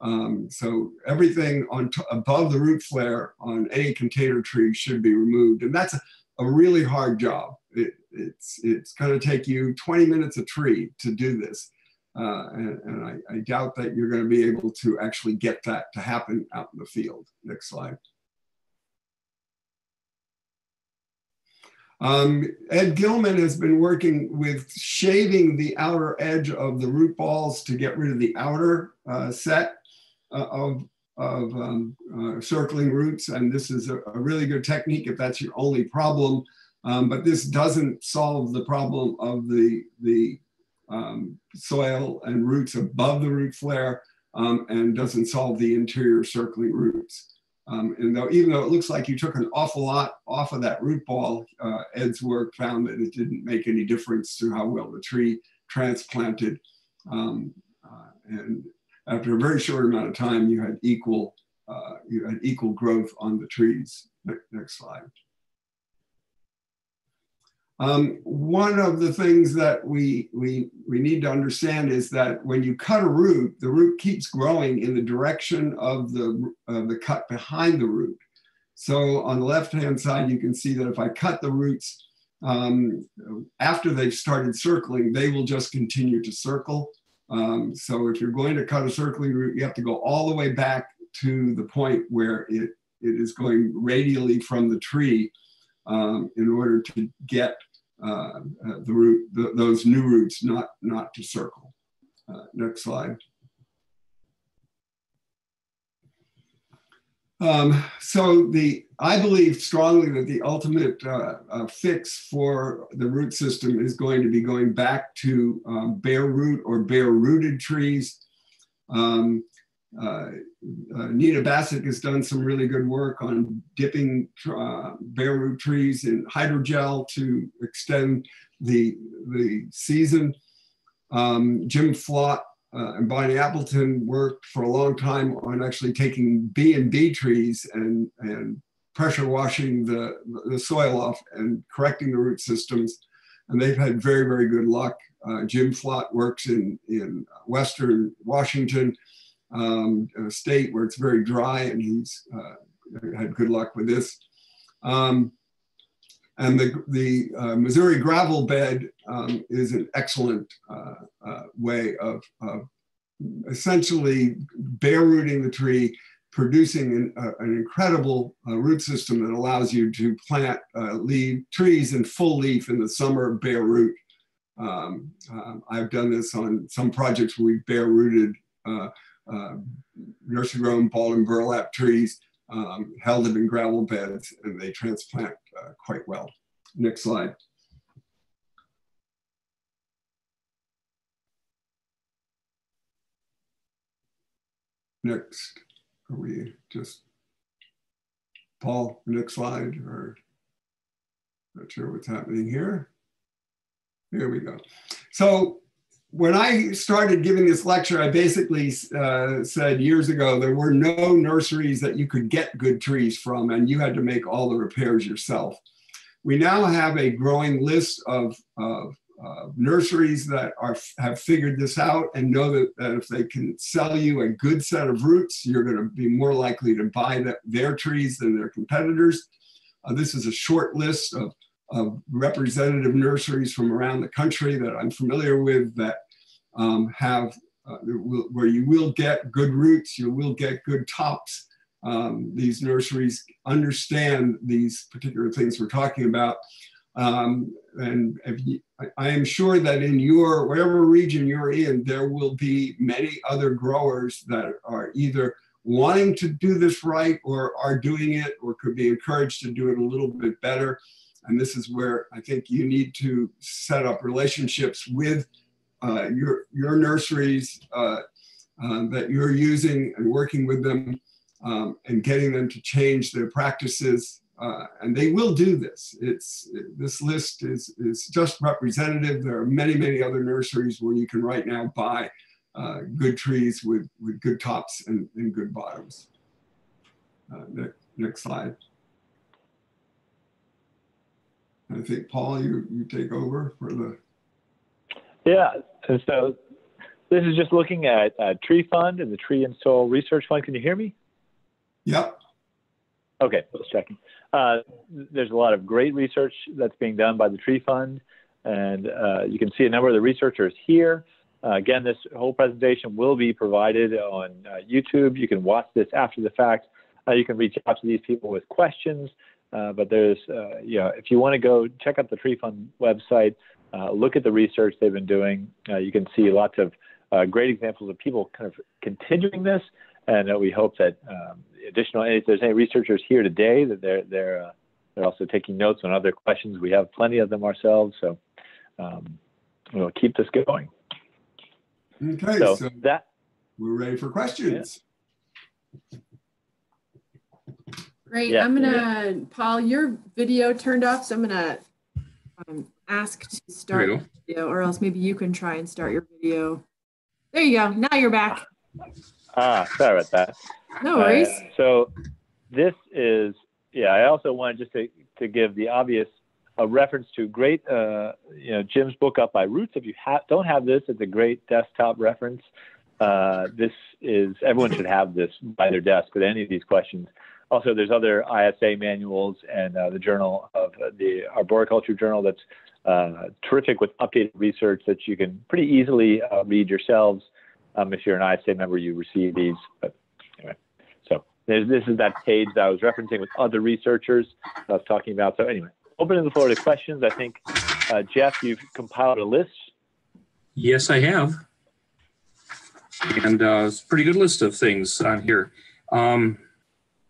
Speaker 2: Um, so everything on above the root flare on any container tree should be removed, and that's a, a really hard job. It, it's it's going to take you 20 minutes a tree to do this. Uh, and, and I, I, doubt that you're going to be able to actually get that to happen out in the field. Next slide. Um, Ed Gilman has been working with shaving the outer edge of the root balls to get rid of the outer uh, set uh, of, of um, uh, circling roots. And this is a, a, really good technique if that's your only problem. Um, but this doesn't solve the problem of the, the um, soil and roots above the root flare um, and doesn't solve the interior circling roots. Um, and though, even though it looks like you took an awful lot off of that root ball, uh, Ed's work found that it didn't make any difference to how well the tree transplanted. Um, uh, and after a very short amount of time, you had equal, uh, you had equal growth on the trees. next slide. Um, one of the things that we, we, we need to understand is that when you cut a root, the root keeps growing in the direction of the, the cut behind the root. So on the left-hand side, you can see that if I cut the roots um, after they've started circling, they will just continue to circle. Um, so if you're going to cut a circling root, you have to go all the way back to the point where it, it is going radially from the tree um, in order to get uh, uh, the root, the, those new roots not, not to circle. Uh, next slide. Um, so the I believe strongly that the ultimate uh, uh, fix for the root system is going to be going back to um, bare root or bare rooted trees. Um, uh, uh, Nina Bassuk has done some really good work on dipping uh, bare root trees in hydrogel to extend the, the season. Um, Jim Flott uh, and Bonnie Appleton worked for a long time on actually taking B and B trees and, and pressure washing the, the soil off and correcting the root systems. And they've had very, very good luck. Uh, Jim Flott works in, in Western Washington um, a state where it's very dry, and he's uh, had good luck with this. Um, and the, the uh, Missouri gravel bed um, is an excellent uh, uh way of, of, essentially bare rooting the tree, producing an, uh, an incredible uh, root system that allows you to plant leaf, trees in full leaf in the summer, bare root. Um, I've done this on some projects where we bare rooted uh, nursery grown balled and burlap trees, um, held them in gravel beds, and they transplant uh, quite well. Next slide. Next, are we just, Paul, next slide, or not sure what's happening here. Here we go. So when I started giving this lecture, I basically uh, said years ago there were no nurseries that you could get good trees from, and you had to make all the repairs yourself. We now have a growing list of, of uh, nurseries that are have figured this out and know that, that, if they can sell you a good set of roots, you're going to be more likely to buy the, their trees than their competitors. Uh, this is a short list of of representative nurseries from around the country that I'm familiar with that um, have uh, where you will get good roots, you will get good tops. Um, these nurseries understand these particular things we're talking about. Um, and you, I am sure that in your, whatever region you're in, there will be many other growers that are either wanting to do this right or are doing it or could be encouraged to do it a little bit better. And this is where I think you need to set up relationships with uh, your, your nurseries uh, uh, that you're using and working with them um, and getting them to change their practices uh, and they will do this. It's this list is is just representative. There are many many other nurseries where you can right now buy uh, good trees with with good tops and, and good bottoms. Next, next slide. I think Paul, you you take over for the.
Speaker 3: Yeah, and so this is just looking at uh, Tree Fund and the Tree and Soil Research Fund. Can you hear me?
Speaker 2: Yep.
Speaker 3: Okay, just checking. Uh, there's a lot of great research that's being done by the Tree Fund, and uh, you can see a number of the researchers here. Uh, again, this whole presentation will be provided on uh, YouTube. You can watch this after the fact. Uh, you can reach out to these people with questions. Uh, but there's, you know, if you want to go check out the Tree Fund website, look at the research they've been doing. you can see lots of great examples of people kind of continuing this, and we hope that um, additional, if there's any researchers here today, that they're they're uh, they're also taking notes on other questions. We have plenty of them ourselves, so um, we'll keep this going.
Speaker 2: Okay,
Speaker 3: so,
Speaker 2: so
Speaker 3: that
Speaker 2: we're ready for questions.
Speaker 4: Yeah. Great.
Speaker 3: Yeah.
Speaker 4: I'm gonna, Paul, your video turned off, so I'm gonna um, ask to start the video, or else maybe you can try and start your video. There you go. Now you're back.
Speaker 3: ah, sorry about that.
Speaker 4: No worries.
Speaker 3: Uh, so this is, yeah, I also wanted just to, to give the obvious a reference to great, uh, you know, Jim's book Up by Roots. If you ha- don't have this, it's a great desktop reference. Uh, this is, everyone should have this by their desk with any of these questions. Also, there's other ISA manuals and uh, the journal of uh, the Arboriculture Journal that's uh, terrific with updated research that you can pretty easily uh, read yourselves. Um, if you're an ISA member, you receive these. But anyway, so this is that page that I was referencing with other researchers I was talking about. So anyway, opening the floor to questions. I think, uh, Jeff, you've compiled a list.
Speaker 1: Yes, I have. And uh, it's a pretty good list of things on here. Um,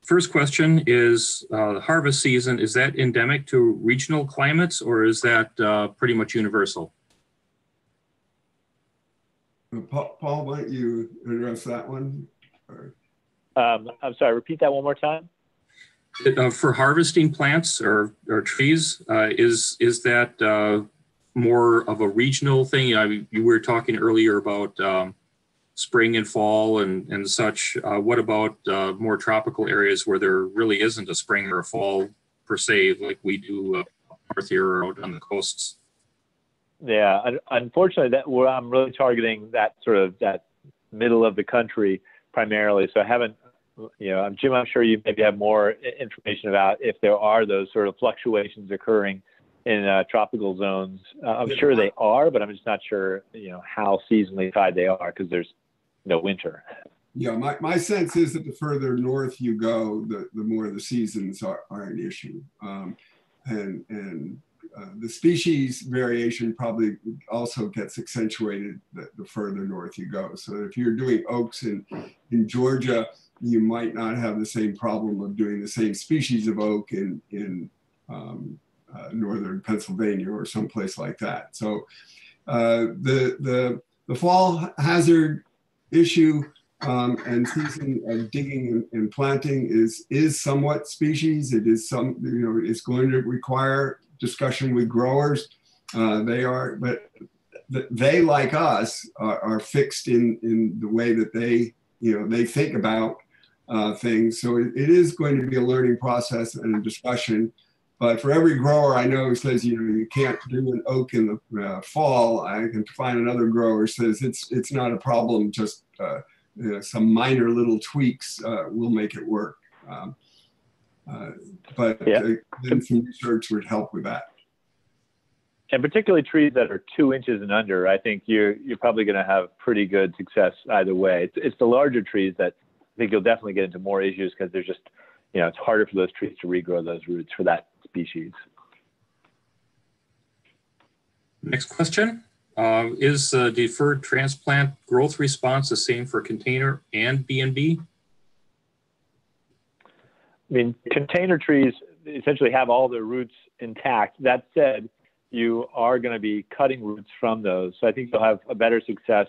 Speaker 1: first question is uh, harvest season, is that endemic to regional climates or is that uh, pretty much universal?
Speaker 2: Uh, Paul, Paul, why don't you address that one? Or-
Speaker 3: Um, I'm sorry, repeat that one more time.
Speaker 1: Uh, for harvesting plants or, or trees, uh, is, is that uh, more of a regional thing? I, you were talking earlier about um, spring and fall and, and such. Uh, what about uh, more tropical areas where there really isn't a spring or a fall per se, like we do uh, north here or out on the coasts?
Speaker 3: Yeah, unfortunately, that where I'm really targeting that sort of that middle of the country primarily. So I haven't, you know, Jim, I'm sure you maybe have more information about if there are those sort of fluctuations occurring in uh, tropical zones. Uh, I'm sure they are, but I'm just not sure, you know, how seasonally tied they are because there's no winter.
Speaker 2: Yeah, my, my sense is that the further north you go, the, the more the seasons are, are an issue. Um, and and uh, the species variation probably also gets accentuated the, the further north you go. So if you're doing oaks in, in Georgia, you might not have the same problem of doing the same species of oak in, in um, uh, northern Pennsylvania or someplace like that. So uh, the, the, the fall hazard issue um, and season of digging and, planting is is somewhat species. It is some you know it's going to require discussion with growers. Uh, they are, but they like us are, are, fixed in in the way that they you know they think about uh, things. So it, it is going to be a learning process and a discussion. But for every grower I know who says you know you can't do an oak in the uh, fall, I can find another grower who says it's it's not a problem. Just uh, you know, some minor little tweaks uh, will make it work. Um, uh, but
Speaker 3: yeah.
Speaker 2: then some research would help with that.
Speaker 3: And particularly trees that are two inches and under, I think you're you're probably going to have pretty good success either way. It's, it's the larger trees that I think you'll definitely get into more issues because there's just you know it's harder for those trees to regrow those roots for that species.
Speaker 1: Next question. Uh, is uh, deferred transplant growth response the same for container and B&B?
Speaker 3: I mean, container trees essentially have all their roots intact. That said, you are going to be cutting roots from those. So I think you'll have a better success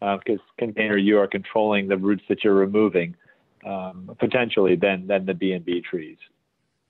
Speaker 3: because uh, container you are controlling the roots that you're removing um, potentially than than the B&B trees.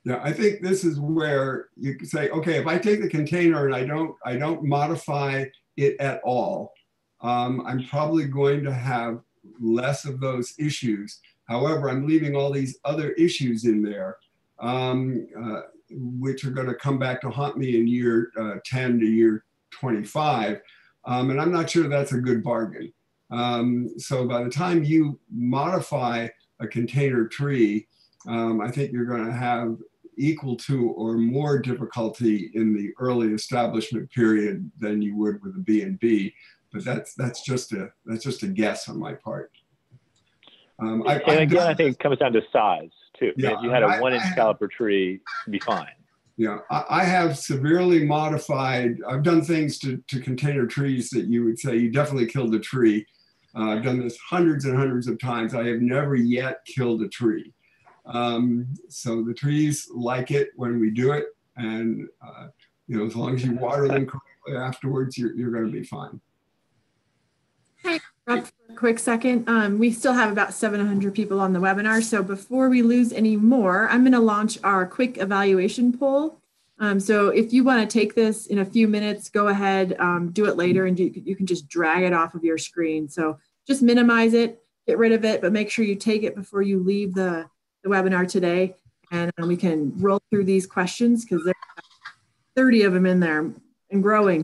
Speaker 2: Yeah, I think this is where you can say, okay, if I take the container and I don't, I don't modify it at all, um, I'm probably going to have less of those issues. However, I'm leaving all these other issues in there, um, uh, which are going to come back to haunt me in year uh, 10 to year 25. Um, and I'm not sure that's a good bargain. Um, so by the time you modify a container tree, um, I think you're going to have equal to or more difficulty in the early establishment period than you would with a B and B. But that's that's just a that's just a guess on my part.
Speaker 3: Um, I, and again, I think it comes down to size too.
Speaker 2: Yeah,
Speaker 3: if you had a one inch caliper tree, it'd be fine.
Speaker 2: Yeah, I, I, have severely modified. I've done things to, to container trees that you would say you definitely killed a tree. Uh, I've done this hundreds and hundreds of times. I have never yet killed a tree. Um, so the trees like it when we do it, and uh, you know, as long as you water them correctly afterwards, you're, you're going to be fine.
Speaker 4: Hey, for a quick second. Um, we still have about 700 people on the webinar. So before we lose any more, I'm going to launch our quick evaluation poll. Um, so if you want to take this in a few minutes, go ahead, um, do it later, and you, you can just drag it off of your screen. So just minimize it, get rid of it, but make sure you take it before you leave the, the webinar today. And um, we can roll through these questions because there's 30 of them in there and growing.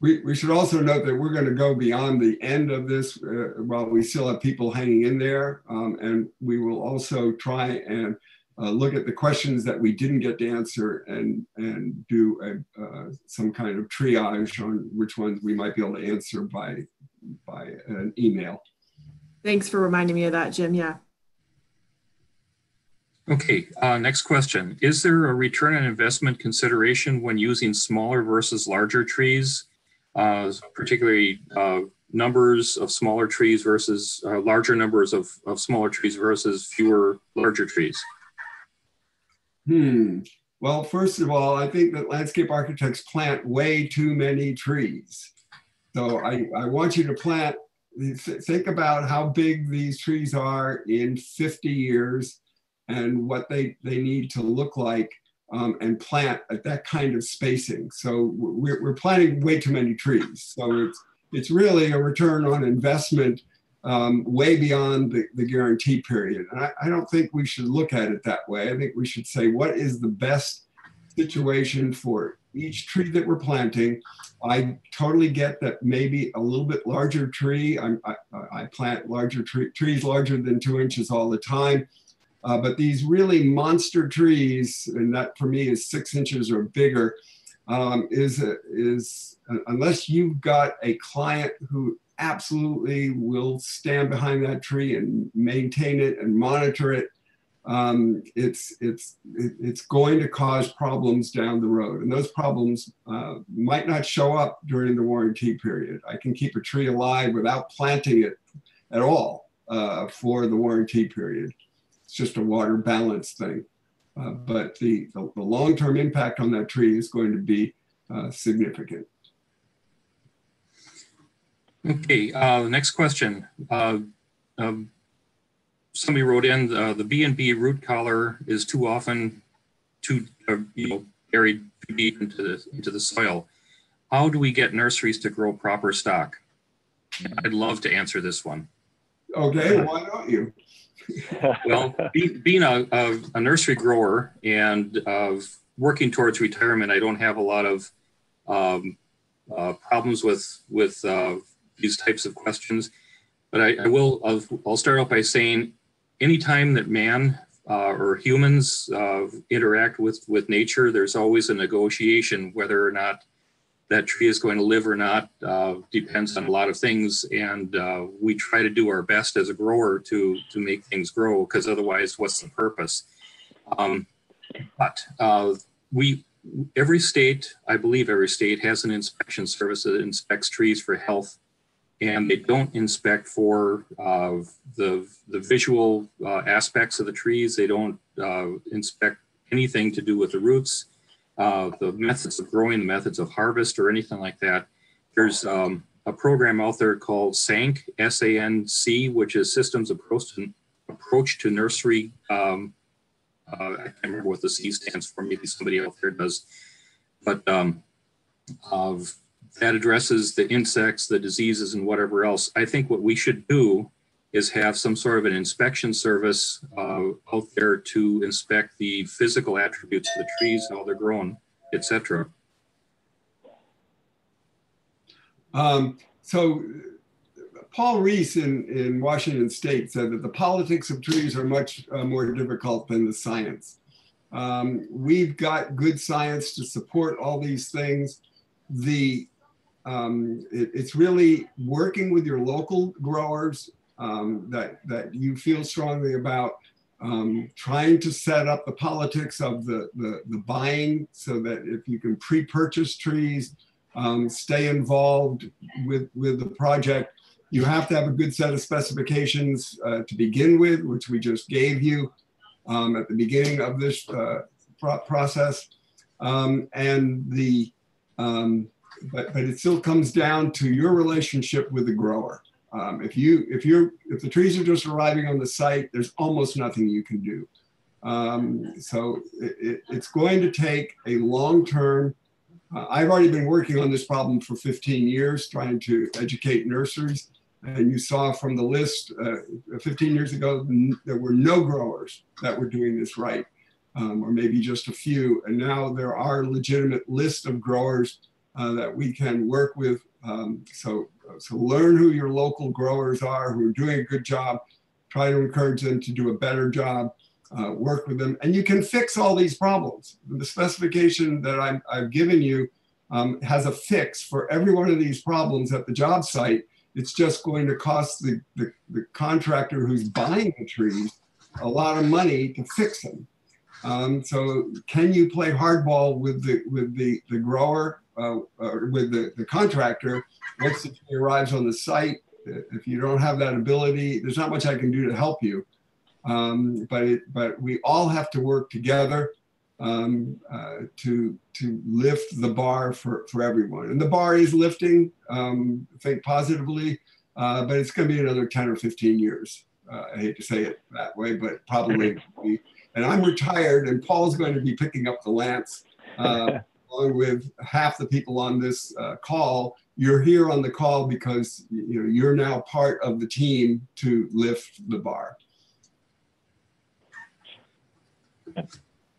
Speaker 2: We, we should also note that we're going to go beyond the end of this uh, while we still have people hanging in there. Um, and we will also try and uh, look at the questions that we didn't get to answer and, and do a, uh, some kind of triage on which ones we might be able to answer by, by an email.
Speaker 4: Thanks for reminding me of that, Jim. Yeah.
Speaker 1: Okay, uh, next question. Is there a return on investment consideration when using smaller versus larger trees? uh, particularly uh, numbers of smaller trees versus uh, larger numbers of, of smaller trees versus fewer larger trees?
Speaker 2: Hmm. Well, first of all, I think that landscape architects plant way too many trees. So I, I want you to plant, think about how big these trees are in 50 years and what they, they need to look like um, and plant at that kind of spacing. So we're, we're planting way too many trees. So it's, it's really a return on investment um, way beyond the, the guarantee period. And I, I, don't think we should look at it that way. I think we should say, what is the best situation for each tree that we're planting? I totally get that maybe a little bit larger tree. I, I, I plant larger tree, trees larger than two inches all the time. Uh, but these really monster trees, and that for me is six inches or bigger, um, is, is uh, unless you've got a client who absolutely will stand behind that tree and maintain it and monitor it, um, it's, it's, it's going to cause problems down the road. And those problems uh, might not show up during the warranty period. I can keep a tree alive without planting it at all uh, for the warranty period. It's just a water balance thing. Uh, but the, the, the long-term impact on that tree is going to be uh, significant.
Speaker 1: Okay, uh, next question. Uh, um, somebody wrote in uh, the B and B root collar is too often too uh, you know buried too deep into the into the soil. How do we get nurseries to grow proper stock? I'd love to answer this one.
Speaker 2: Okay, why don't you?
Speaker 1: well, be, being a, a, a, nursery grower and uh, working towards retirement, I don't have a lot of um, uh, problems with with uh, these types of questions. But I, I will. I'll, I'll, start off by saying, anytime that man uh, or humans uh, interact with with nature, there's always a negotiation whether or not that tree is going to live or not uh, depends on a lot of things. And uh, we try to do our best as a grower to to make things grow because otherwise what's the purpose? Um, but uh, we every state i believe every state has an inspection service that inspects trees for health and they don't inspect for uh, the the visual uh, aspects of the trees they don't uh, inspect anything to do with the roots uh, the methods of growing, the methods of harvest, or anything like that. There's um, a program out there called SANC, S-A-N-C, which is Systems Approach to, approach to nursery. Um, uh, I can't remember what the C stands for. Maybe somebody out there does, but um, of that addresses the insects, the diseases, and whatever else. I think what we should do is have some sort of an inspection service uh, out there to inspect the physical attributes of the trees, how they're grown, etc.
Speaker 2: Um, so Paul Reese in, in Washington State said that the politics of trees are much uh, more difficult than the science. Um, we've got good science to support all these things. The um, it, it's really working with your local growers um, that that you feel strongly about. Um, trying to set up the politics of the, the, the buying so that if you can pre-purchase trees, um, stay involved with, with the project. You have to have a good set of specifications uh, to begin with, which we just gave you um, at the beginning of this uh, pro process. Um, and the, but, but it still comes down to your relationship with the grower. Um, if you, if you're, if the trees are just arriving on the site, there's almost nothing you can do. Um, so it, it, it's going to take a long-term uh, I've already been working on this problem for 15 years, trying to educate nurseries. And you saw from the list uh, 15 years ago, there were no growers that were doing this right, um, or maybe just a few. And now there are legitimate list of growers uh, that we can work with. Um, so, so learn who your local growers are who are doing a good job. Try to encourage them to do a better job uh, work with them, and you can fix all these problems. The specification that i have given you um, has a fix for every one of these problems at the job site. It's just going to cost the, the, the contractor who's buying the trees a lot of money to fix them. Um, so can you play hardball with the with the the grower uh, with the, the contractor once the tree arrives on the site? If you don't have that ability, there's not much I can do to help you. Um, but it, but we all have to work together um, uh, to to lift the bar for for everyone. And the bar is lifting. Um, think positively, uh, but it's going to be another ten or fifteen years. Uh, I hate to say it that way, but probably. and I'm retired, and Paul's going to be picking up the lance. Along with half the people on this uh, call, you're here on the call because you know you're now part of the team to lift the bar.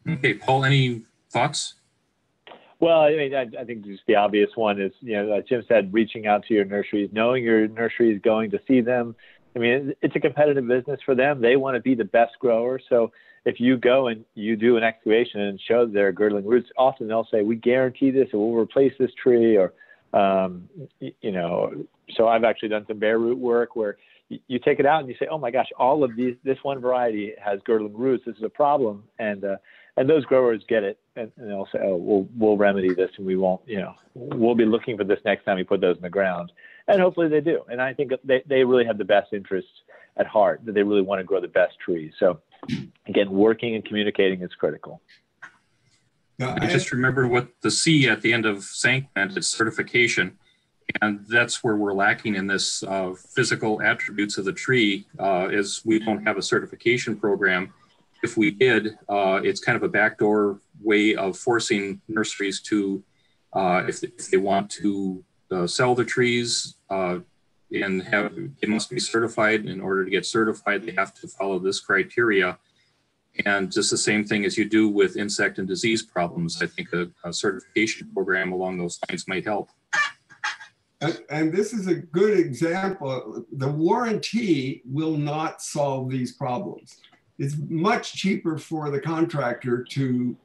Speaker 1: Okay, Paul, any thoughts?
Speaker 3: Well, I mean, I, I, think just the obvious one is, you know, as Jim said, reaching out to your nurseries, knowing your nursery is going to see them. I mean, it's a competitive business for them. They want to be the best grower. So if you go and you do an excavation and show their girdling roots, often they'll say, "We guarantee this, and we'll replace this tree," or, um, you know. So I've actually done some bare root work where you take it out and you say, "Oh my gosh, all of these, this one variety has girdling roots. This is a problem," and uh, and those growers get it, and, and, they'll say, "Oh, we'll we'll remedy this, and we won't, you know, we'll be looking for this next time we put those in the ground." And hopefully they do. And I think they they really have the best interests at heart. That they really want to grow the best trees. So again, working and communicating is critical.
Speaker 1: I just remember what the C at the end of SANC meant. It's certification and that's where we're lacking in this uh, physical attributes of the tree uh, is we don't have a certification program if we did uh, it's kind of a backdoor way of forcing nurseries to uh, if, if, they want to uh, sell the trees uh, and have it must be certified in order to get certified they have to follow this criteria and just the same thing as you do with insect and disease problems i think a, a certification program along those lines might help
Speaker 2: and, and, this is a good example. The warranty will not solve these problems. It's much cheaper for the contractor to,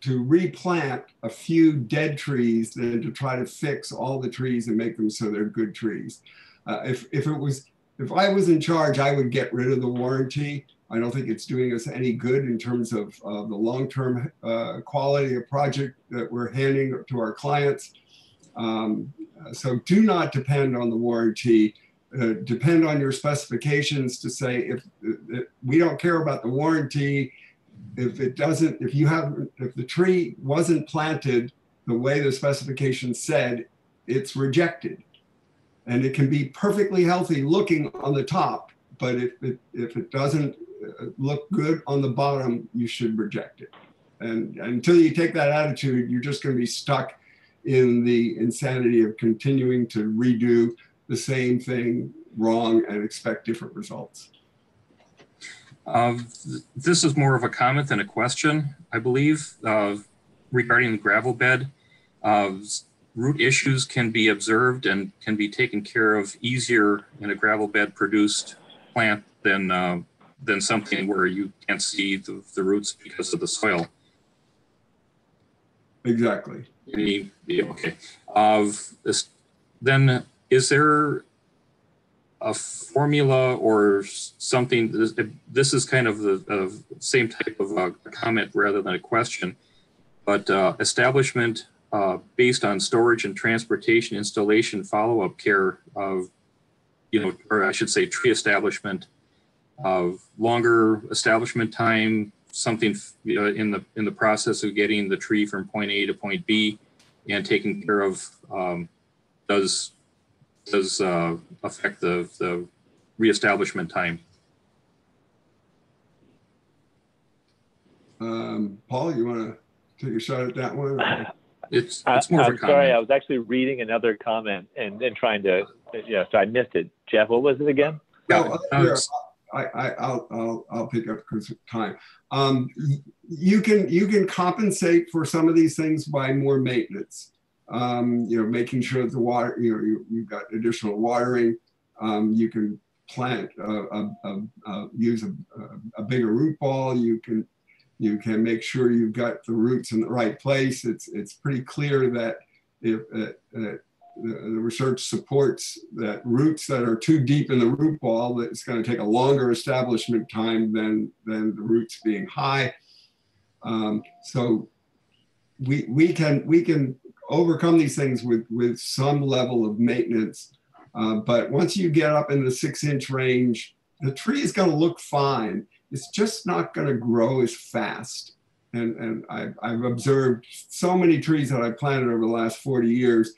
Speaker 2: to, replant a few dead trees than to try to fix all the trees and make them so they're good trees. Uh, if, if it was, if I was in charge, I would get rid of the warranty. I don't think it's doing us any good in terms of uh, the long-term uh, quality of project that we're handing to our clients. Um, so do not depend on the warranty. Uh, depend on your specifications to say if, if, we don't care about the warranty if it doesn't if you have if the tree wasn't planted the way the specification said it's rejected and it can be perfectly healthy looking on the top but if it, if it doesn't uh, look good on the bottom, you should reject it. And until you take that attitude, you're just going to be stuck in the insanity of continuing to redo the same thing wrong and expect different results.
Speaker 1: Uh, This is more of a comment than a question, I believe, uh, regarding the gravel bed. Uh, Root issues can be observed and can be taken care of easier in a gravel bed produced plant than, uh, than something where you can't see the, the roots because of the soil.
Speaker 2: Exactly.
Speaker 1: Any, yeah, okay. Of this, then is there a formula or something? This, is kind of the of same type of uh, comment rather than a question, but uh, establishment uh, based on storage and transportation installation follow up care of, you know, or I should say, tree establishment of longer establishment time, something you know, in the in the process of getting the tree from point A to point B and taking care of um, does does uh, affect the the reestablishment time.
Speaker 2: Um, Paul, you want to take a shot at that one?
Speaker 1: It's
Speaker 3: I,
Speaker 1: it's more of
Speaker 3: I'm
Speaker 1: a
Speaker 3: sorry. I was actually reading another comment and, and trying to, yeah, so I missed it. Jeff, what was it again?
Speaker 1: Yeah,
Speaker 2: Oh,
Speaker 1: uh,
Speaker 2: here, I, I, I'll, I'll, I'll pick up because of time. Um, you can, you can compensate for some of these things by more maintenance. Um, you know, making sure that the water, you know, you, you've got additional watering. Um, you can plant, uh, a, a, a, use a, a bigger root ball. You can, you can make sure you've got the roots in the right place. It's, it's pretty clear that if, uh, uh, the, the research supports that roots that are too deep in the root ball that it's going to take a longer establishment time than than the roots being high um, so we we can we can overcome these things with with some level of maintenance. Uh, but once you get up in the six inch range the tree is going to look fine. It's just not going to grow as fast. And and I've, I've observed so many trees that i planted over the last 40 years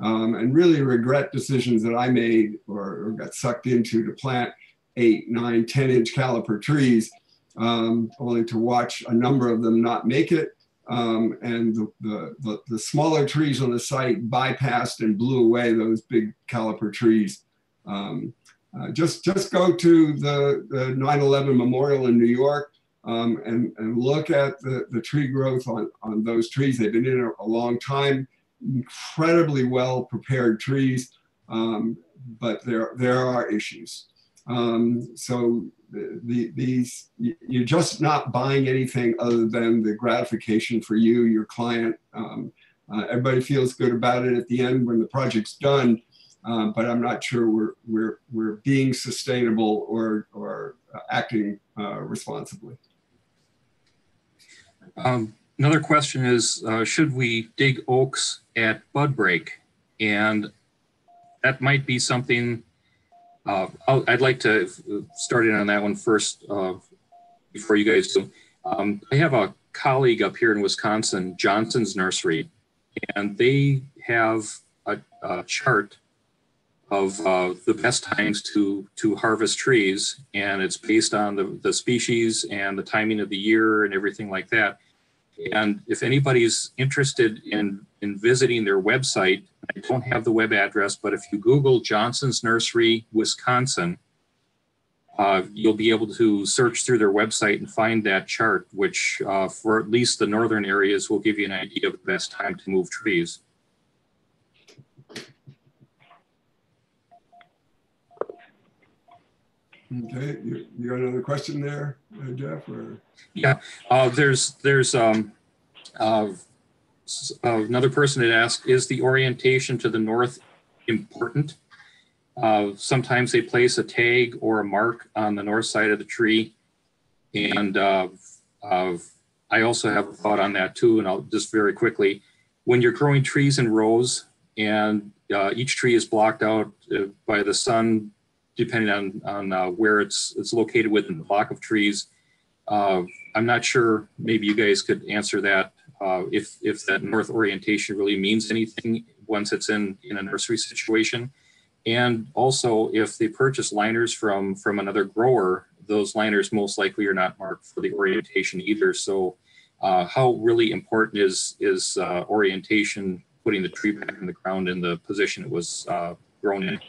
Speaker 2: um, and really regret decisions that I made or, or, got sucked into to plant eight, nine, 10 inch caliper trees, um, only to watch a number of them not make it. Um, and the, the, the, smaller trees on the site bypassed and blew away those big caliper trees. Um, uh, just, just go to the, the 9-11 Memorial in New York um, and, and look at the, the tree growth on, on those trees. They've been in a, a long time incredibly well prepared trees, um, but there there are issues. Um, so the, the, these you're just not buying anything other than the gratification for you, your client. Um, uh, everybody feels good about it at the end when the project's done, um, but I'm not sure we're we're we're being sustainable or or uh, acting uh, responsibly.
Speaker 1: Um, Another question is, uh, should we dig oaks at bud break? And that might be something, uh, i would like to start in on that one first uh, before you guys do. Um, I have a colleague up here in Wisconsin, Johnson's Nursery, and they have a, a chart of uh, the best times to to harvest trees, and it's based on the, the species and the timing of the year and everything like that. And if anybody's interested in, in visiting their website, I don't have the web address, but if you Google Johnson's Nursery, Wisconsin, uh, you'll be able to search through their website and find that chart, which uh, for at least the northern areas will give you an idea of the best time to move trees.
Speaker 2: Okay, you, you got another question there, uh, Jeff? Or?
Speaker 1: Yeah, uh, there's there's um, uh, another person that asked, is the orientation to the north important? Uh, sometimes they place a tag or a mark on the north side of the tree. And uh, I also have a thought on that too, and I'll just very quickly. When you're growing trees in rows and uh, each tree is blocked out uh, by the sun, depending on, on uh, where it's, it's located within the block of trees, I'm not sure, maybe you guys could answer that uh, if if that north orientation really means anything once it's in in a nursery situation. And also, if they purchase liners from from another grower, those liners most likely are not marked for the orientation either. So, uh, how really important is is uh, orientation, putting the tree back in the ground in the position it was uh, grown in?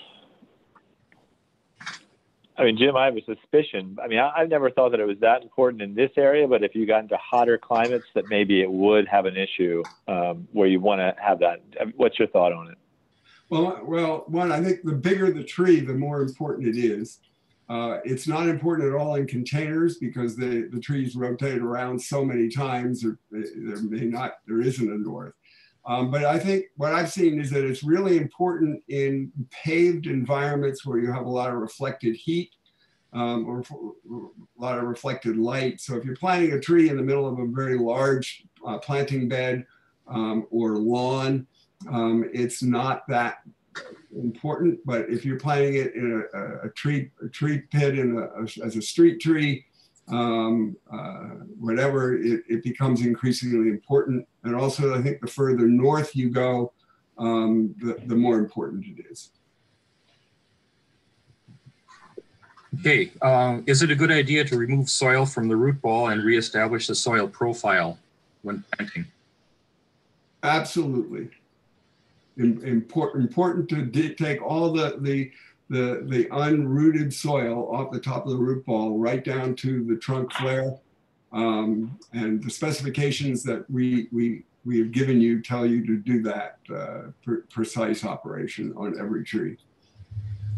Speaker 3: I mean, Jim, I have a suspicion. I mean, I, have never thought that it was that important in this area, but if you got into hotter climates, that maybe it would have an issue um, where you want to have that. What's your thought on it?
Speaker 2: Well, well, one, I think the bigger the tree, the more important it is. Uh, it's not important at all in containers because the, the trees rotate around so many times. There may not, there isn't a north. Um, but I think what I've seen is that it's really important in paved environments where you have a lot of reflected heat um, or a lot of reflected light. So if you're planting a tree in the middle of a very large uh, planting bed um, or lawn, um, it's not that important. But if you're planting it in a, a tree a tree pit in a, a, as a street tree, um, uh, whatever, it, it, becomes increasingly important. And also, I think the further north you go, um, the, the more important it is.
Speaker 1: Okay, uh, is it a good idea to remove soil from the root ball and reestablish the soil profile when planting?
Speaker 2: Absolutely. Important, important to take all the, the the, the unrooted soil off the top of the root ball right down to the trunk flare. Um, and the specifications that we, we, we have given you tell you to do that uh, pre precise operation on every tree.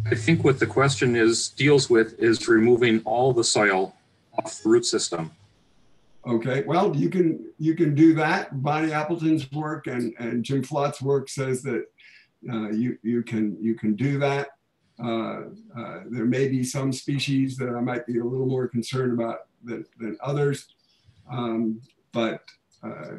Speaker 1: I think what the question is deals with is removing all the soil off the root system.
Speaker 2: Okay, well, you can you can do that. Bonnie Appleton's work and, and Jim Flott's work says that uh, you you can you can do that. Uh, uh, there may be some species that I might be a little more concerned about than, than others, um, but uh,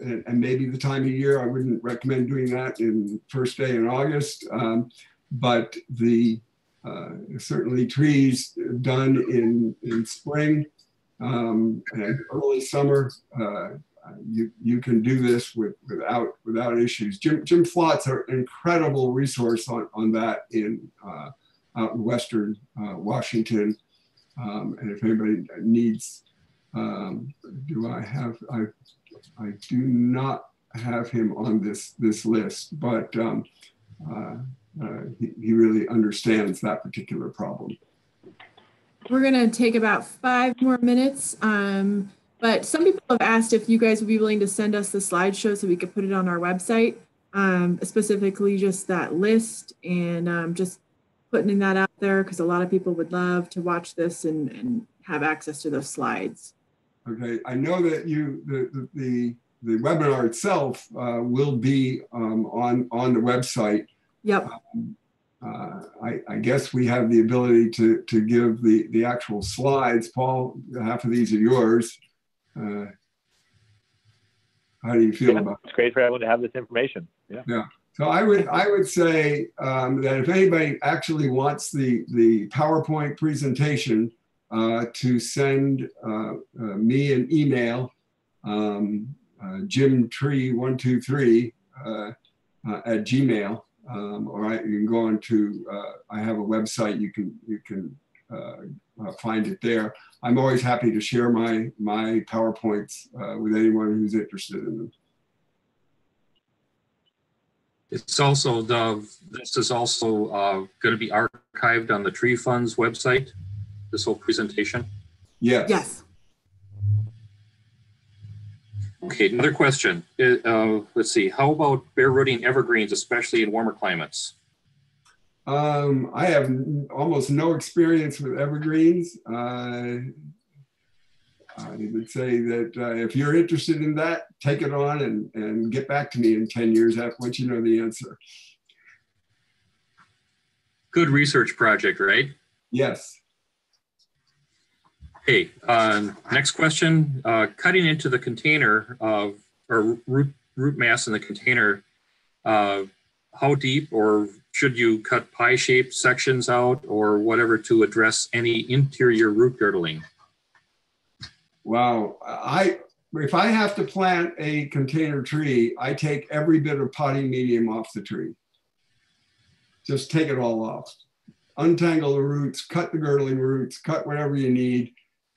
Speaker 2: and, and, maybe the time of year I wouldn't recommend doing that in first day in August, um, but the uh, certainly trees done in in spring um, and early summer uh, you you can do this with without without issues. Jim Jim Flott's an incredible resource on on that in uh, out in Western uh, Washington. Um, and if anybody needs, um, do I have I I do not have him on this this list, but um, uh, uh he, he really understands that particular problem.
Speaker 4: We're gonna take about five more minutes. Um, but some people have asked if you guys would be willing to send us the slideshow so we could put it on our website, um, specifically just that list and um, just putting that out there because a lot of people would love to watch this and, and have access to those slides.
Speaker 2: Okay, I know that you the the the, the webinar itself uh, will be um, on on the website.
Speaker 4: Yep.
Speaker 2: Um, uh, I, I, guess we have the ability to to give the the actual slides. Paul, half of these are yours. Uh, how do you feel
Speaker 3: yeah,
Speaker 2: about?
Speaker 3: It's great for everyone to have this information. Yeah.
Speaker 2: Yeah. So I would I would say um, that if anybody actually wants the the PowerPoint presentation uh, to send uh, uh, me an email, um, uh, Jim Tree one two three uh, at Gmail, um, or I, you can go on to uh, I have a website you can you can find it there. I'm always happy to share my my PowerPoints uh, with anyone who's interested in them.
Speaker 1: It's also the this is also uh, going to be archived on the Tree Fund's website. This whole presentation.
Speaker 2: Yes.
Speaker 4: Yes.
Speaker 1: Okay, another question. Uh, let's see. How about bare rooting evergreens, especially in warmer climates?
Speaker 2: Um, I have almost no experience with evergreens. Uh, I would say that uh, if you're interested in that, take it on and, and get back to me in 10 years after once you know the answer.
Speaker 1: Good research project, right?
Speaker 2: Yes.
Speaker 1: Hey, uh, next question. Uh, cutting into the container of, or root, root mass in the container, how deep or should you cut pie shaped sections out or whatever to address any interior root girdling?
Speaker 2: Wow. I if I have to plant a container tree, I take every bit of potting medium off the tree. just take it all off. Untangle the roots, cut the girdling roots, cut whatever you need,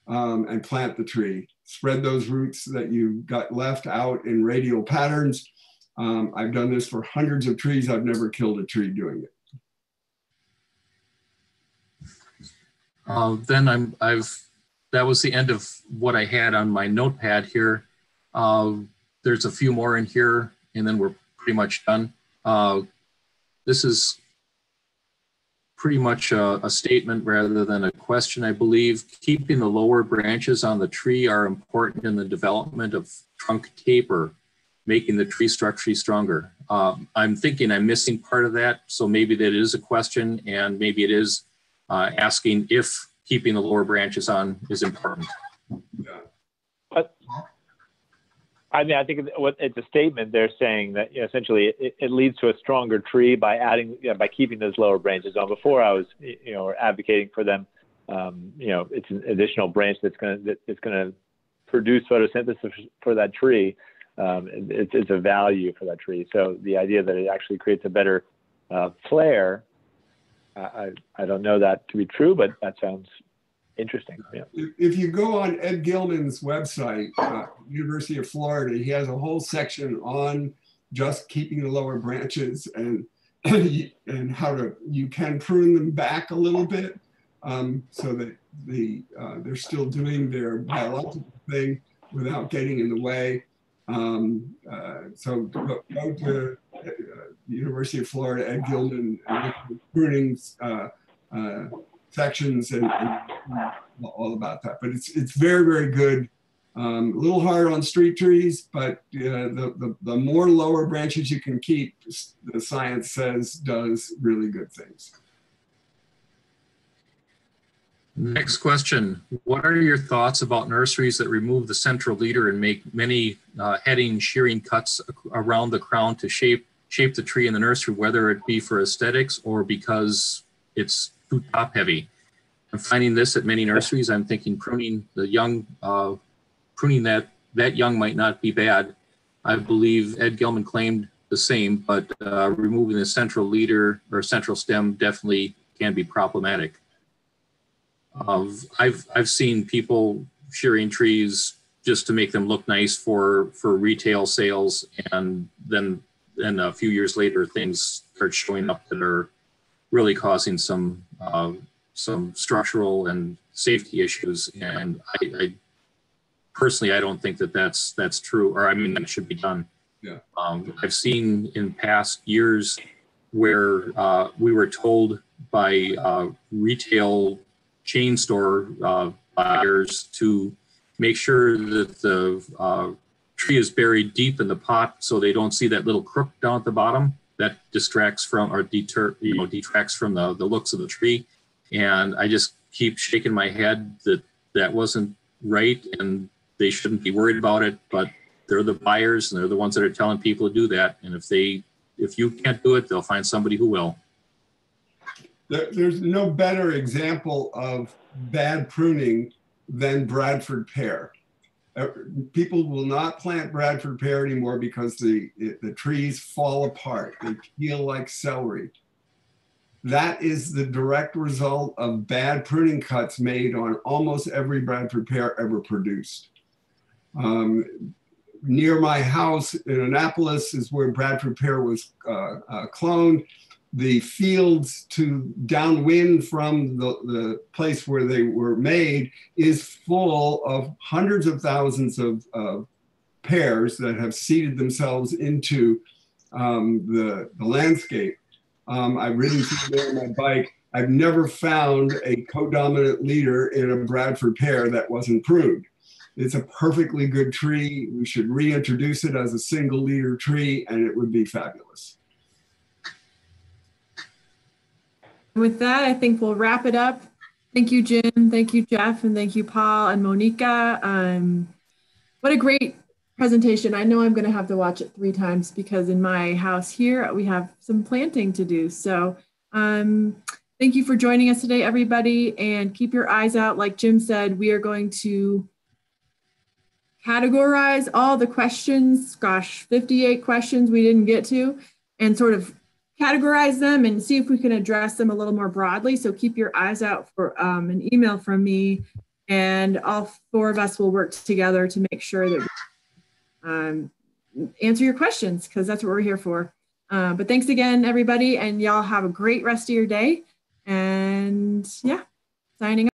Speaker 2: um, and plant the tree. Spread those roots that you got left out in radial patterns. Um, I've done this for hundreds of trees. I've never killed a tree doing it.
Speaker 1: Uh, then I'm, I've, that was the end of what I had on my notepad here. Uh, there's a few more in here and then we're pretty much done. Uh, this is pretty much a, a, statement rather than a question, I believe. Keeping the lower branches on the tree are important in the development of trunk taper, making the tree structure stronger. Um, I'm thinking I'm missing part of that, so maybe that is a question, and maybe it is uh, asking if keeping the lower branches on is important.
Speaker 3: But, I mean, I think it's a statement. They're saying that you know, essentially it, it, leads to a stronger tree by adding, you know, by keeping those lower branches on. Before I was, you know, advocating for them. Um, you know, it's an additional branch that's going to that's going to produce photosynthesis for that tree. Um, it's, it's a value for that tree. So the idea that it actually creates a better uh, flare, I I don't know that to be true, but that sounds interesting. Yeah.
Speaker 2: If you go on Ed Gilman's website, uh, University of Florida, he has a whole section on just keeping the lower branches and and how to you can prune them back a little bit um, so that the uh, they're still doing their biological thing without getting in the way. Um, uh, so go, go to uh, University of Florida, Ed Gilman, and pruning uh, uh, sections and, and, all about that. But it's it's very very good. Um, a little hard on street trees, but uh, the, the the more lower branches you can keep, the science says does really good things.
Speaker 1: Next question. What are your thoughts about nurseries that remove the central leader and make many uh, heading shearing cuts around the crown to shape shape the tree in the nursery, whether it be for aesthetics or because it's too top heavy? I'm finding this at many nurseries. I'm thinking pruning the young, uh, pruning that that young might not be bad. I believe Ed Gilman claimed the same, but uh, removing the central leader or central stem definitely can be problematic. Uh, I've I've seen people shearing trees just to make them look nice for for retail sales, and then then a few years later things start showing up that are really causing some uh, some structural and safety issues. And I, I, personally, I don't think that that's that's true, or I mean that should be done.
Speaker 2: Yeah.
Speaker 1: Um, I've seen in past years where uh, we were told by uh, retail chain store uh, buyers to make sure that the uh, tree is buried deep in the pot so they don't see that little crook down at the bottom that distracts from or deter you know detracts from the, the looks of the tree and I just keep shaking my head that that wasn't right and they shouldn't be worried about it. But they're the buyers and they're the ones that are telling people to do that. And if they, if you can't do it, they'll find somebody who will.
Speaker 2: There's no better example of bad pruning than Bradford pear. Uh, people will not plant Bradford pear anymore because the, the trees fall apart. They peel like celery. That is the direct result of bad pruning cuts made on almost every Bradford pear ever produced. Um, near my house in Annapolis is where Bradford pear was uh, uh, cloned. The fields to downwind from the, the place where they were made is full of hundreds of thousands of, pears that have seeded themselves into um, the, the landscape. Um, I've ridden through there on my bike. I've never found a co-dominant leader in a Bradford pear that wasn't pruned. It's a perfectly good tree. We should reintroduce it as a single leader tree and it would be fabulous.
Speaker 4: With that, I think we'll wrap it up. Thank you, Jim. Thank you, Jeff. And thank you, Paul and Monica. Um, what a great presentation. I know I'm going to have to watch it three times because in my house here, we have some planting to do. So um, thank you for joining us today, everybody. And keep your eyes out. Like Jim said, we are going to categorize all the questions, gosh, 58 questions we didn't get to, and sort of categorize them and see if we can address them a little more broadly. So keep your eyes out for um, an email from me, and all four of us will work together to make sure that we um, answer your questions because that's what we're here for. Uh, but thanks again, everybody, and y'all have a great rest of your day. And yeah, signing.